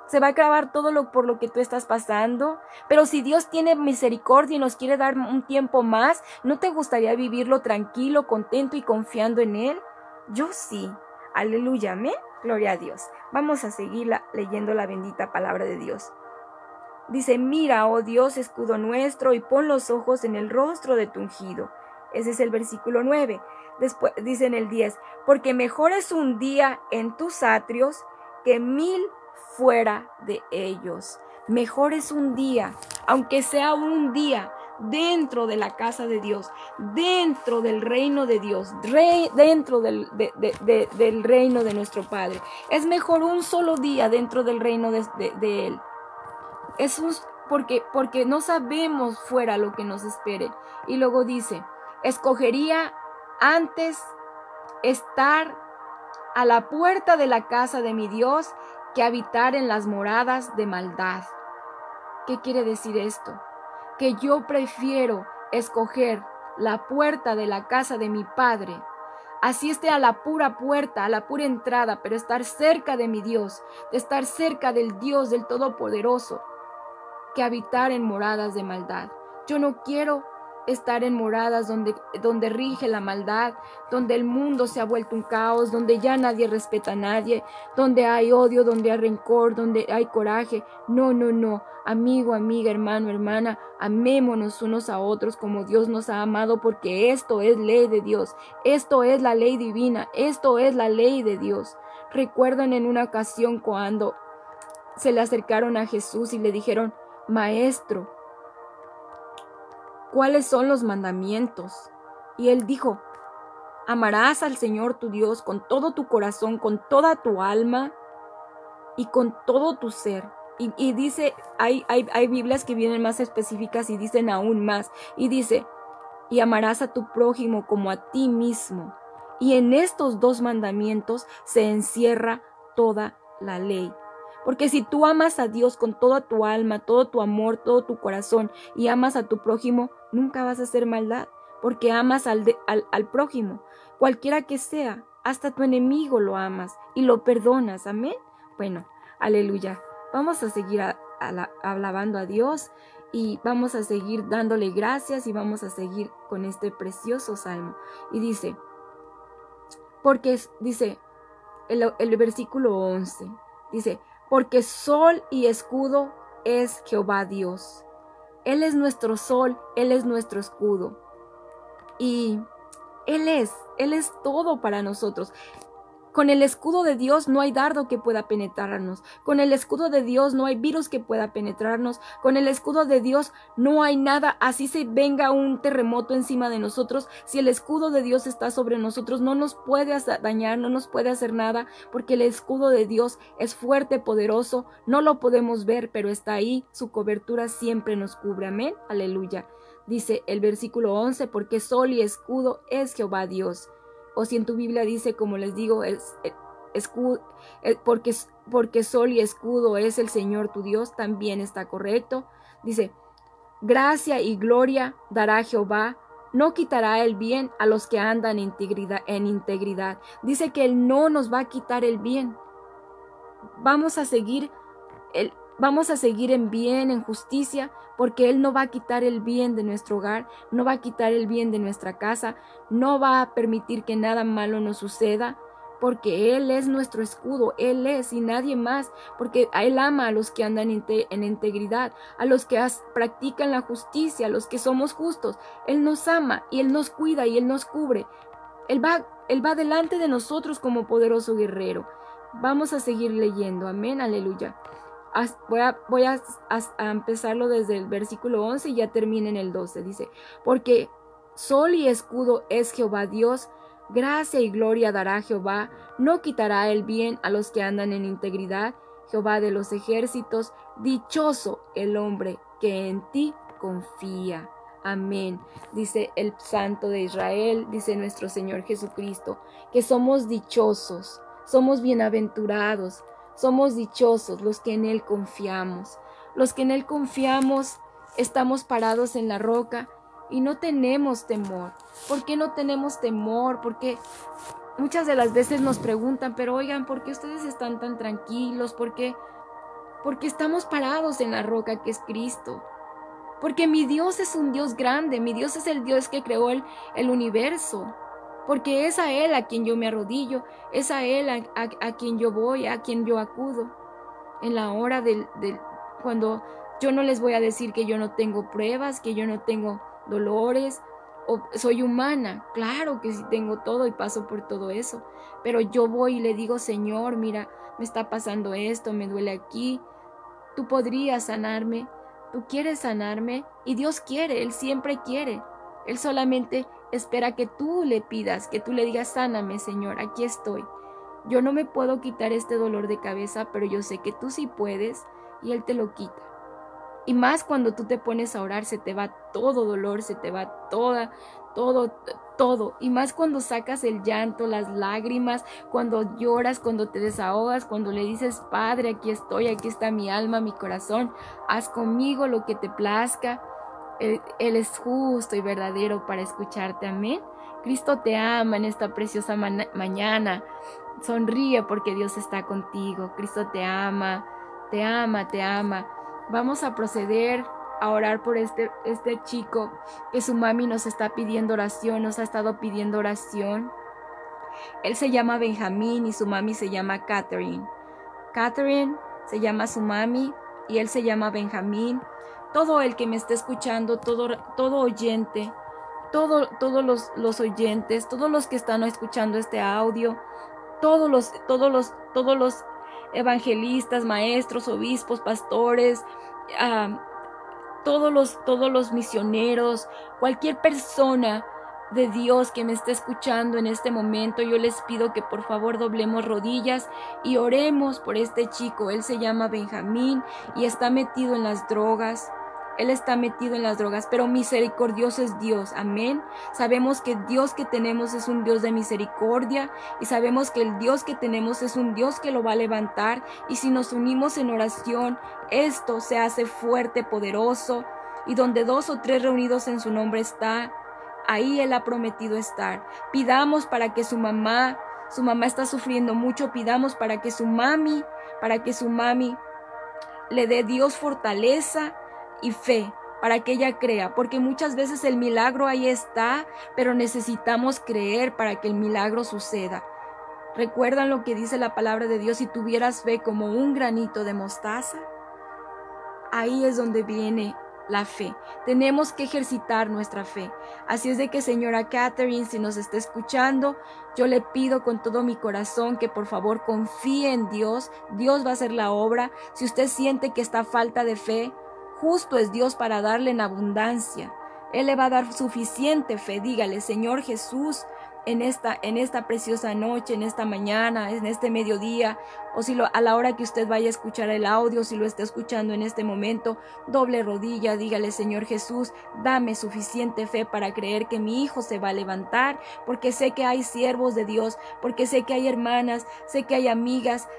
se va a acabar todo lo por lo que tú estás pasando. Pero si Dios tiene misericordia y nos quiere dar un tiempo más, ¿no te gustaría vivirlo tranquilo, contento y confiando en Él? Yo sí. Aleluya, amén. Gloria a Dios. Vamos a seguir leyendo la bendita palabra de Dios. Dice, mira, oh Dios, escudo nuestro, y pon los ojos en el rostro de tu ungido. Ese es el versículo 9. Después dice en el 10, porque mejor es un día en tus atrios que mil fuera de ellos. Mejor es un día, aunque sea un día, dentro de la casa de Dios, dentro del reino de Dios, dentro del, del, reino de nuestro Padre. Es mejor un solo día dentro del reino de, Él. Es porque, porque no sabemos fuera lo que nos espere. Y luego dice, escogería antes estar a la puerta de la casa de mi Dios que habitar en las moradas de maldad. ¿Qué quiere decir esto? Que yo prefiero escoger la puerta de la casa de mi Padre, así esté a la pura puerta, a la pura entrada, pero estar cerca de mi Dios, de estar cerca del Dios del Todopoderoso, que habitar en moradas de maldad. Yo no quiero estar en moradas donde, donde rige la maldad, donde el mundo se ha vuelto un caos, donde ya nadie respeta a nadie, donde hay odio, donde hay rencor, donde hay coraje. No, no, no. Amigo, amiga, hermano, hermana, amémonos unos a otros como Dios nos ha amado, porque esto es ley de Dios, esto es la ley divina, esto es la ley de Dios. Recuerdan en una ocasión cuando se le acercaron a Jesús y le dijeron, Maestro, cuáles son los mandamientos. Y él dijo, amarás al Señor tu Dios con todo tu corazón, con toda tu alma y con todo tu ser. Y, dice, hay, hay, hay Biblias que vienen más específicas y dicen aún más. Y dice, y amarás a tu prójimo como a ti mismo. Y en estos dos mandamientos se encierra toda la ley. Porque si tú amas a Dios con toda tu alma, todo tu amor, todo tu corazón y amas a tu prójimo, nunca vas a hacer maldad, porque amas al, al, prójimo, cualquiera que sea, hasta tu enemigo lo amas y lo perdonas. Amén. Bueno, aleluya. Vamos a seguir alabando a Dios y vamos a seguir dándole gracias y vamos a seguir con este precioso salmo. Y dice, porque dice el, el versículo 11, dice, porque sol y escudo es Jehová Dios. Él es nuestro sol, Él es nuestro escudo. Y Él es, Él es todo para nosotros. Con el escudo de Dios no hay dardo que pueda penetrarnos. Con el escudo de Dios no hay virus que pueda penetrarnos. Con el escudo de Dios no hay nada. Así se venga un terremoto encima de nosotros. Si el escudo de Dios está sobre nosotros, no nos puede dañar, no nos puede hacer nada, porque el escudo de Dios es fuerte, poderoso. No lo podemos ver, pero está ahí. Su cobertura siempre nos cubre. Amén. Aleluya. Dice el versículo 11, porque sol y escudo es Jehová Dios o si en tu Biblia dice, como les digo, es, eh, eh, porque, porque sol y escudo es el Señor tu Dios, también está correcto. Dice, gracia y gloria dará Jehová, no quitará el bien a los que andan integridad, en integridad. Dice que Él no nos va a quitar el bien. Vamos a seguir el, Vamos a seguir en bien, en justicia, porque Él no va a quitar el bien de nuestro hogar, no va a quitar el bien de nuestra casa, no va a permitir que nada malo nos suceda, porque Él es nuestro escudo, Él es y nadie más, porque Él ama a los que andan en integridad, a los que practican la justicia, a los que somos justos. Él nos ama y Él nos cuida y Él nos cubre. Él va, Él va delante de nosotros como poderoso guerrero. Vamos a seguir leyendo, amén, aleluya. Voy, a, voy a, empezarlo desde el versículo 11 y ya termina en el 12. Dice, porque sol y escudo es Jehová Dios, gracia y gloria dará Jehová, no quitará el bien a los que andan en integridad. Jehová de los ejércitos, dichoso el hombre que en ti confía. Amén. Dice el Santo de Israel, dice nuestro Señor Jesucristo, que somos dichosos, somos bienaventurados, somos dichosos los que en Él confiamos. Los que en Él confiamos estamos parados en la roca y no tenemos temor. ¿Por qué no tenemos temor? Porque muchas de las veces nos preguntan, pero oigan, ¿por qué ustedes están tan tranquilos? ¿Por qué? Porque estamos parados en la roca que es Cristo. Porque mi Dios es un Dios grande, mi Dios es el Dios que creó el, el universo porque es a Él a quien yo me arrodillo, es a Él a, quien yo voy, a quien yo acudo. En la hora del, del, cuando yo no les voy a decir que yo no tengo pruebas, que yo no tengo dolores, o soy humana, claro que sí tengo todo y paso por todo eso, pero yo voy y le digo, Señor, mira, me está pasando esto, me duele aquí, tú podrías sanarme, tú quieres sanarme y Dios quiere, Él siempre quiere, Él solamente espera que tú le pidas, que tú le digas, sáname Señor, aquí estoy. Yo no me puedo quitar este dolor de cabeza, pero yo sé que tú sí puedes y Él te lo quita. Y más cuando tú te pones a orar, se te va todo dolor, se te va toda, todo, todo. Y más cuando sacas el llanto, las lágrimas, cuando lloras, cuando te desahogas, cuando le dices, Padre, aquí estoy, aquí está mi alma, mi corazón, haz conmigo lo que te plazca. Él, es justo y verdadero para escucharte. Amén. Cristo te ama en esta preciosa mañana. Sonríe porque Dios está contigo. Cristo te ama, te ama, te ama. Vamos a proceder a orar por este, este chico que su mami nos está pidiendo oración, nos ha estado pidiendo oración. Él se llama Benjamín y su mami se llama Catherine. Catherine se llama su mami y él se llama Benjamín. Todo el que me esté escuchando, todo, todo oyente, todo, todos los, los, oyentes, todos los que están escuchando este audio, todos los, todos los, todos los evangelistas, maestros, obispos, pastores, todos, los, todos los misioneros, cualquier persona de Dios que me esté escuchando en este momento, yo les pido que por favor doblemos rodillas y oremos por este chico. Él se llama Benjamín y está metido en las drogas. él está metido en las drogas, pero misericordioso es Dios. Amén. Sabemos que Dios que tenemos es un Dios de misericordia y sabemos que el Dios que tenemos es un Dios que lo va a levantar y si nos unimos en oración, esto se hace fuerte, poderoso y donde dos o tres reunidos en su nombre está, ahí Él ha prometido estar. Pidamos para que su mamá, su mamá está sufriendo mucho, pidamos para que su mami, para que su mami le dé Dios fortaleza y fe para que ella crea, porque muchas veces el milagro ahí está, pero necesitamos creer para que el milagro suceda. ¿Recuerdan lo que dice la palabra de Dios? Si tuvieras fe como un granito de mostaza, ahí es donde viene la fe. Tenemos que ejercitar nuestra fe. Así es de que, señora Catherine, si nos está escuchando, yo le pido con todo mi corazón que por favor confíe en Dios. Dios va a hacer la obra. Si usted siente que está falta de fe, Justo es Dios para darle en abundancia. Él le va a dar suficiente fe. Dígale, Señor Jesús, en esta, en esta preciosa noche, en esta mañana, en este mediodía, o si a la hora que usted vaya a escuchar el audio, si lo está escuchando en este momento, doble rodilla, dígale, Señor Jesús, dame suficiente fe para creer que mi hijo se va a levantar, porque sé que hay siervos de Dios, porque sé que hay hermanas, sé que hay amigas,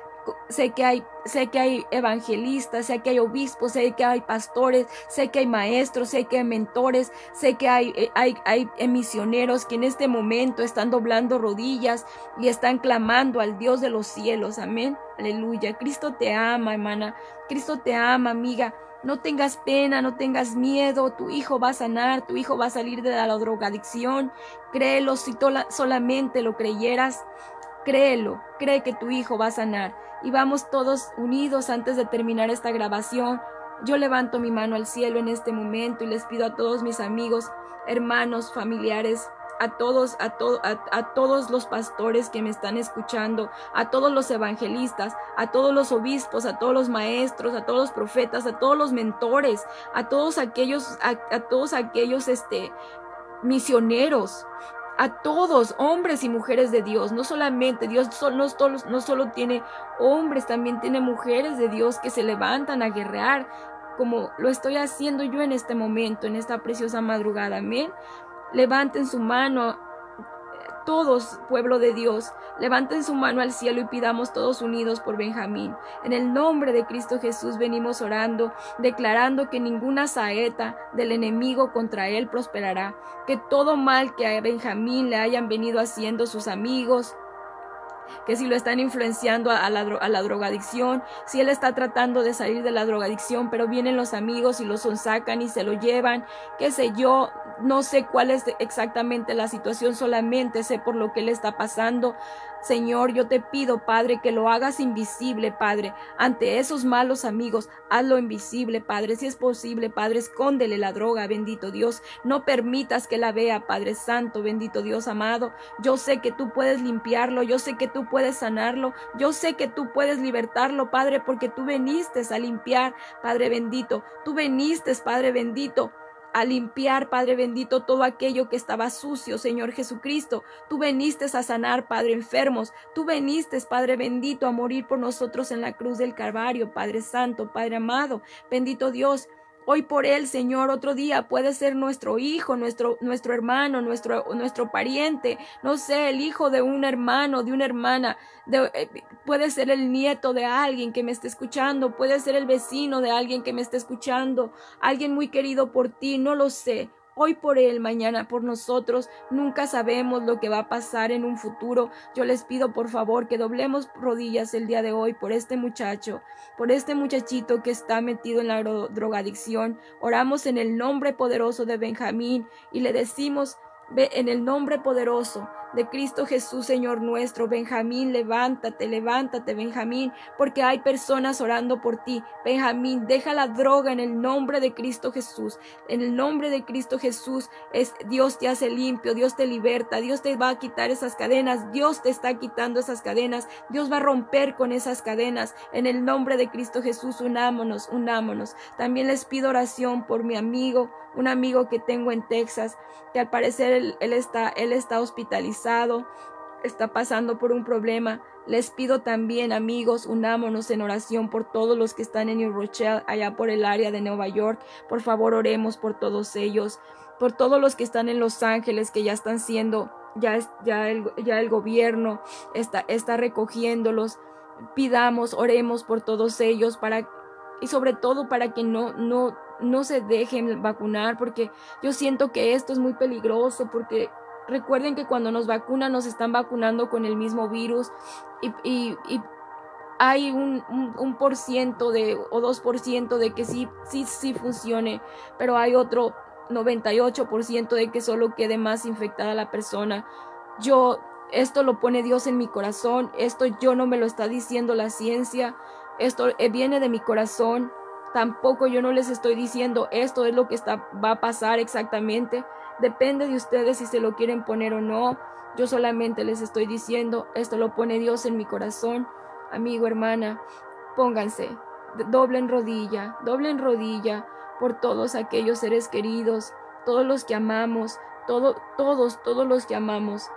sé que hay, sé que hay evangelistas, sé que hay obispos, sé que hay pastores, sé que hay maestros, sé que hay mentores, sé que hay, eh, hay, hay misioneros que en este momento están doblando rodillas y están clamando al Dios de los cielos. Amén. Aleluya. Cristo te ama, hermana. Cristo te ama, amiga. No tengas pena, no tengas miedo, tu hijo va a sanar, tu hijo va a salir de la drogadicción. Créelo si solamente lo creyeras. Créelo, cree que tu hijo va a sanar y vamos todos unidos antes de terminar esta grabación. Yo levanto mi mano al cielo en este momento y les pido a todos mis amigos, hermanos, familiares, a todos, a, a, todos los pastores que me están escuchando, a todos los evangelistas, a todos los obispos, a todos los maestros, a todos los profetas, a todos los mentores, a todos aquellos, a, a todos aquellos este, misioneros, a todos, hombres y mujeres de Dios. No solamente Dios no, no solo tiene hombres, también tiene mujeres de Dios que se levantan a guerrear, como lo estoy haciendo yo en este momento, en esta preciosa madrugada. Amén. Levanten su mano todos, pueblo de Dios, levanten su mano al cielo y pidamos todos unidos por Benjamín. En el nombre de Cristo Jesús venimos orando, declarando que ninguna saeta del enemigo contra él prosperará, que todo mal que a Benjamín le hayan venido haciendo sus amigos, que si lo están influenciando a la, a la, drogadicción, si él está tratando de salir de la drogadicción, pero vienen los amigos y lo sonsacan y se lo llevan, qué sé yo, no sé cuál es exactamente la situación, solamente sé por lo que él está pasando. Señor, yo te pido, Padre, que lo hagas invisible, Padre, ante esos malos amigos. Hazlo invisible, Padre. Si es posible, Padre, escóndele la droga, bendito Dios. No permitas que la vea, Padre Santo, bendito Dios amado. Yo sé que tú puedes limpiarlo, yo sé que tú puedes sanarlo, yo sé que tú puedes libertarlo, Padre, porque tú veniste a limpiar, Padre bendito. Tú veniste, Padre bendito a limpiar, Padre bendito, todo aquello que estaba sucio, Señor Jesucristo. Tú veniste a sanar, Padre, enfermos. Tú veniste, Padre bendito, a morir por nosotros en la cruz del Calvario, Padre Santo, Padre amado. Bendito Dios, Hoy por él, Señor, otro día puede ser nuestro hijo, nuestro, nuestro hermano, nuestro, nuestro pariente, no sé, el hijo de un hermano, de una hermana, eh, puede ser el nieto de alguien que me esté escuchando, puede ser el vecino de alguien que me esté escuchando, alguien muy querido por ti, no lo sé hoy por él, mañana por nosotros. Nunca sabemos lo que va a pasar en un futuro. Yo les pido por favor que doblemos rodillas el día de hoy por este muchacho, por este muchachito que está metido en la drogadicción. Oramos en el nombre poderoso de Benjamín y le decimos, ve en el nombre poderoso de Cristo Jesús, Señor nuestro. Benjamín, levántate, levántate, Benjamín, porque hay personas orando por ti. Benjamín, deja la droga en el nombre de Cristo Jesús. En el nombre de Cristo Jesús, es, Dios te hace limpio, Dios te liberta, Dios te va a quitar esas cadenas, Dios te está quitando esas cadenas, Dios va a romper con esas cadenas. En el nombre de Cristo Jesús, unámonos, unámonos. También les pido oración por mi amigo, un amigo que tengo en Texas, que al parecer él, está, él está hospitalizado está pasando por un problema, les pido también, amigos, unámonos en oración por todos los que están en New Rochelle, allá por el área de Nueva York. Por favor, oremos por todos ellos, por todos los que están en Los Ángeles, que ya están siendo, ya, ya, el, ya el gobierno está, está recogiéndolos. Pidamos, oremos por todos ellos para y sobre todo para que no, no, no se dejen vacunar, porque yo siento que esto es muy peligroso, porque recuerden que cuando nos vacunan nos están vacunando con el mismo virus y, hay un, un, por ciento de, o dos por ciento de que sí, sí, sí funcione, pero hay otro 98% de que solo quede más infectada la persona. Yo, esto lo pone Dios en mi corazón, esto yo no me lo está diciendo la ciencia, esto eh, viene de mi corazón. Tampoco yo no les estoy diciendo esto es lo que está, va a pasar exactamente. Depende de ustedes si se lo quieren poner o no. Yo solamente les estoy diciendo, esto lo pone Dios en mi corazón. Amigo, hermana, pónganse, doblen rodilla, doblen rodilla por todos aquellos seres queridos, todos los que amamos, todo, todos, todos los que amamos.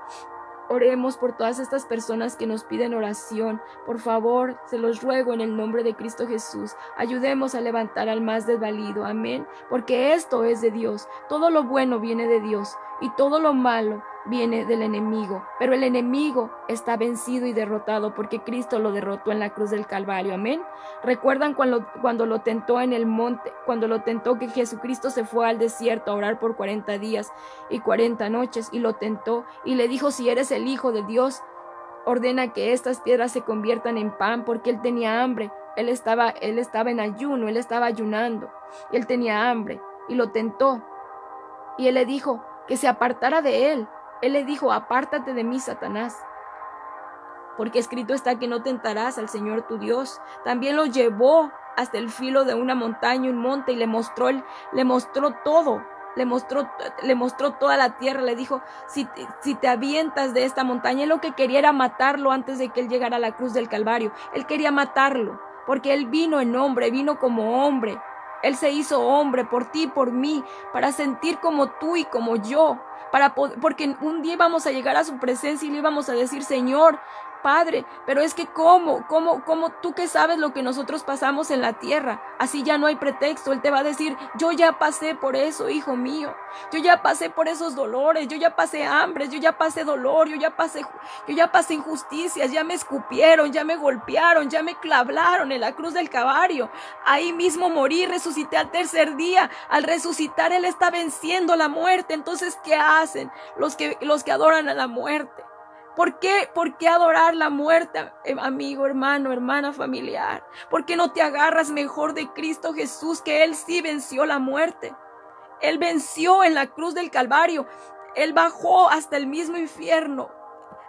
Oremos por todas estas personas que nos piden oración. Por favor, se los ruego en el nombre de Cristo Jesús. Ayudemos a levantar al más desvalido. Amén. Porque esto es de Dios. Todo lo bueno viene de Dios y todo lo malo viene del enemigo, pero el enemigo está vencido y derrotado porque Cristo lo derrotó en la cruz del Calvario. Amén. ¿Recuerdan cuando, cuando lo tentó en el monte, cuando lo tentó que Jesucristo se fue al desierto a orar por 40 días y 40 noches y lo tentó y le dijo, si eres el Hijo de Dios, ordena que estas piedras se conviertan en pan porque él tenía hambre. Él estaba, él estaba en ayuno, él estaba ayunando, él tenía hambre y lo tentó. Y él le dijo que se apartara de él, él le dijo, apártate de mí, Satanás. Porque escrito está que no tentarás al Señor tu Dios. También lo llevó hasta el filo de una montaña, un monte, y le mostró, le mostró todo. Le mostró, le mostró toda la tierra. Le dijo, si, si te avientas de esta montaña, él lo que quería era matarlo antes de que él llegara a la cruz del Calvario. Él quería matarlo, porque él vino en hombre, vino como hombre. Él se hizo hombre por ti y por mí, para sentir como tú y como yo, para porque un día íbamos a llegar a su presencia y le íbamos a decir, Señor, Padre, pero es que cómo, cómo, cómo tú que sabes lo que nosotros pasamos en la tierra, así ya no hay pretexto, Él te va a decir, yo ya pasé por eso, hijo mío, yo ya pasé por esos dolores, yo ya pasé hambre, yo ya pasé dolor, yo ya pasé, yo ya pasé injusticias, ya me escupieron, ya me golpearon, ya me clavaron en la cruz del Calvario, ahí mismo morí, resucité al tercer día, al resucitar Él está venciendo la muerte, entonces, ¿qué hacen los que, los que adoran a la muerte? ¿Por qué? ¿Por qué adorar la muerte, eh, amigo, hermano, hermana, familiar? ¿Por qué no te agarras mejor de Cristo Jesús, que Él sí venció la muerte? Él venció en la cruz del Calvario. Él bajó hasta el mismo infierno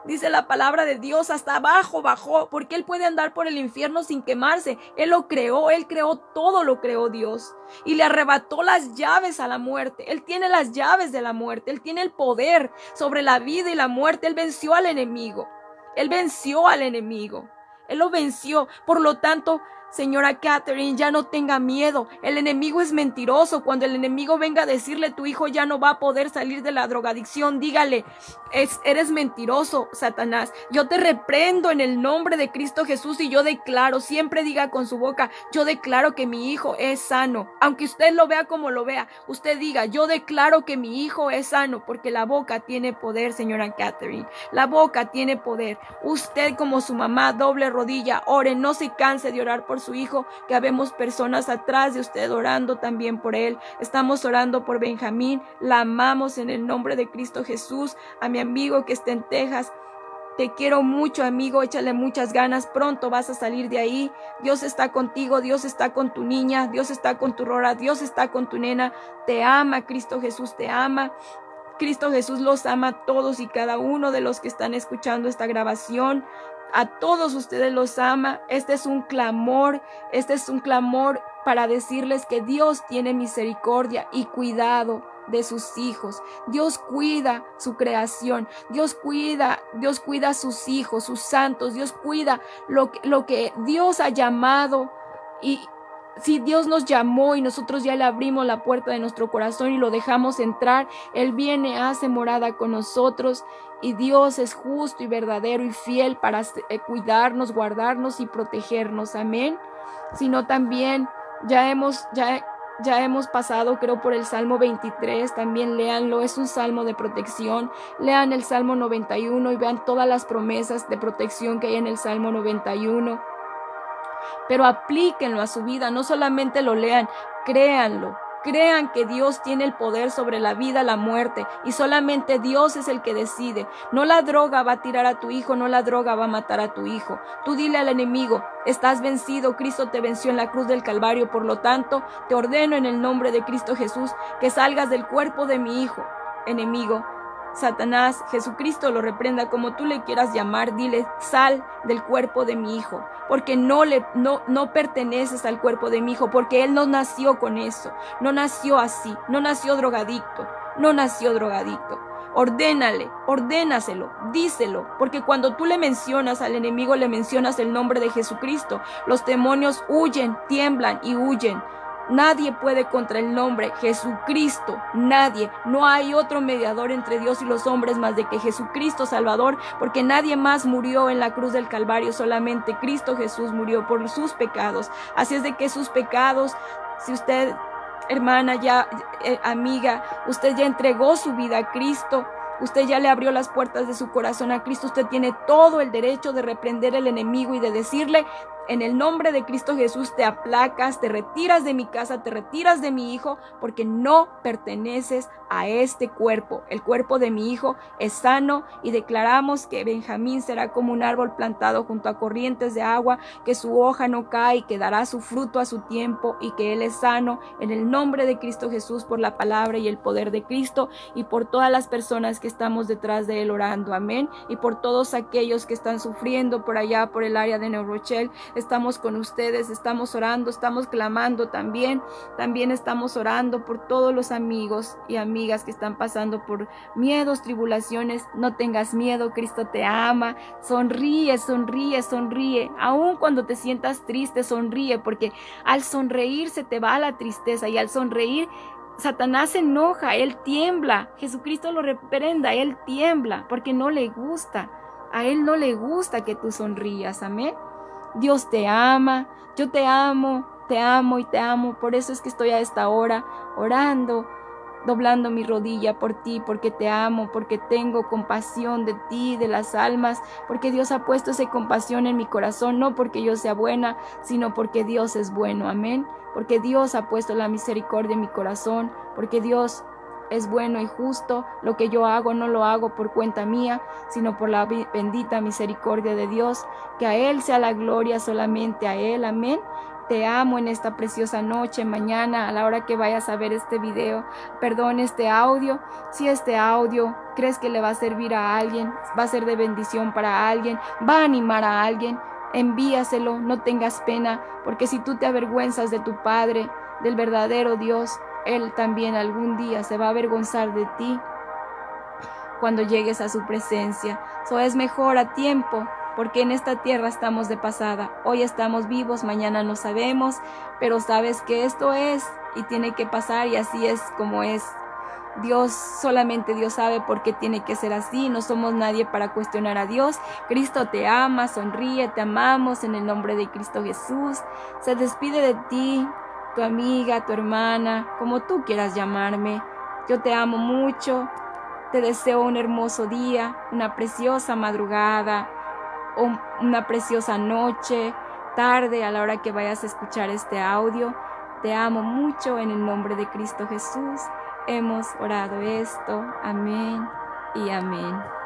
dice la palabra de Dios, hasta abajo bajó, porque Él puede andar por el infierno sin quemarse. Él lo creó, Él creó todo, lo creó Dios. Y le arrebató las llaves a la muerte. Él tiene las llaves de la muerte, Él tiene el poder sobre la vida y la muerte. Él venció al enemigo. Él venció al enemigo. Él lo venció. Por lo tanto, Señora Catherine, ya no tenga miedo. El enemigo es mentiroso. Cuando el enemigo venga a decirle tu hijo ya no va a poder salir de la drogadicción, dígale, es, eres mentiroso, Satanás. Yo te reprendo en el nombre de Cristo Jesús y yo declaro, siempre diga con su boca, yo declaro que mi hijo es sano. Aunque usted lo vea como lo vea, usted diga, yo declaro que mi hijo es sano, porque la boca tiene poder, señora Catherine. La boca tiene poder. Usted como su mamá, doble rodilla, ore, no se canse de orar por su hijo, que habemos personas atrás de usted orando también por él. Estamos orando por Benjamín, la amamos en el nombre de Cristo Jesús. A mi amigo que está en Texas, te quiero mucho, amigo, échale muchas ganas, pronto vas a salir de ahí. Dios está contigo, Dios está con tu niña, Dios está con tu rora, Dios está con tu nena. Te ama, Cristo Jesús te ama. Cristo Jesús los ama a todos y cada uno de los que están escuchando esta grabación. A todos ustedes los ama. Este es un clamor, este es un clamor para decirles que Dios tiene misericordia y cuidado de sus hijos. Dios cuida su creación. Dios cuida, Dios cuida a sus hijos, sus santos. Dios cuida lo, lo que Dios ha llamado y si Dios nos llamó y nosotros ya le abrimos la puerta de nuestro corazón y lo dejamos entrar, Él viene, hace morada con nosotros y Dios es justo y verdadero y fiel para eh, cuidarnos, guardarnos y protegernos. Amén. Sino también ya hemos, ya, ya hemos pasado, creo, por el Salmo 23, también léanlo, es un salmo de protección. Lean el Salmo 91 y vean todas las promesas de protección que hay en el Salmo 91 pero aplíquenlo a su vida, no solamente lo lean, créanlo. Crean que Dios tiene el poder sobre la vida, la muerte, y solamente Dios es el que decide. No la droga va a tirar a tu hijo, no la droga va a matar a tu hijo. Tú dile al enemigo, estás vencido, Cristo te venció en la cruz del Calvario, por lo tanto, te ordeno en el nombre de Cristo Jesús que salgas del cuerpo de mi hijo. Enemigo, Satanás, Jesucristo lo reprenda como tú le quieras llamar, dile, sal del cuerpo de mi hijo, porque no le no no perteneces al cuerpo de mi hijo, porque él no nació con eso, no nació así, no nació drogadicto, no nació drogadicto. Ordénale, ordénaselo, díselo, porque cuando tú le mencionas al enemigo, le mencionas el nombre de Jesucristo, los demonios huyen, tiemblan y huyen. Nadie puede contra el nombre Jesucristo, nadie. No hay otro mediador entre Dios y los hombres más de que Jesucristo Salvador, porque nadie más murió en la cruz del Calvario, solamente Cristo Jesús murió por sus pecados. Así es de que sus pecados, si usted, hermana, ya, eh, amiga, usted ya entregó su vida a Cristo, Usted ya le abrió las puertas de su corazón a Cristo. Usted tiene todo el derecho de reprender al enemigo y de decirle, en el nombre de Cristo Jesús te aplacas, te retiras de mi casa, te retiras de mi hijo, porque no perteneces a este cuerpo. El cuerpo de mi hijo es sano y declaramos que Benjamín será como un árbol plantado junto a corrientes de agua, que su hoja no cae y que dará su fruto a su tiempo y que él es sano en el nombre de Cristo Jesús por la palabra y el poder de Cristo y por todas las personas que estamos detrás de él orando. Amén. Y por todos aquellos que están sufriendo por allá, por el área de Neurochel estamos con ustedes, estamos orando, estamos clamando también. También estamos orando por todos los amigos y amigas que están pasando por miedos, tribulaciones. No tengas miedo, Cristo te ama. Sonríe, sonríe, sonríe. Aun cuando te sientas triste, sonríe, porque al sonreír se te va la tristeza y al sonreír Satanás se enoja, él tiembla. Jesucristo lo reprenda, él tiembla porque no le gusta. A él no le gusta que tú sonrías, amén. Dios te ama, yo te amo, te amo y te amo. Por eso es que estoy a esta hora orando, doblando mi rodilla por ti, porque te amo, porque tengo compasión de ti, de las almas, porque Dios ha puesto esa compasión en mi corazón, no porque yo sea buena, sino porque Dios es bueno, amén. Porque Dios ha puesto la misericordia en mi corazón, porque Dios es bueno y justo. Lo que yo hago no lo hago por cuenta mía, sino por la bendita misericordia de Dios. Que a Él sea la gloria solamente a Él. Amén. Te amo en esta preciosa noche, mañana, a la hora que vayas a ver este video, perdón, este audio. Si este audio crees que le va a servir a alguien, va a ser de bendición para alguien, va a animar a alguien, envíaselo, no tengas pena, porque si tú te avergüenzas de tu Padre, del verdadero Dios, él también algún día se va a avergonzar de ti cuando llegues a su presencia. So es mejor a tiempo, porque en esta tierra estamos de pasada. Hoy estamos vivos, mañana no sabemos, pero sabes que esto es y tiene que pasar y así es como es. Dios, solamente Dios sabe por qué tiene que ser así. No somos nadie para cuestionar a Dios. Cristo te ama, sonríe, te amamos en el nombre de Cristo Jesús. Se despide de ti tu amiga, tu hermana, como tú quieras llamarme. Yo te amo mucho, te deseo un hermoso día, una preciosa madrugada, una preciosa noche, tarde a la hora que vayas a escuchar este audio. Te amo mucho en el nombre de Cristo Jesús. Hemos orado esto. Amén y amén.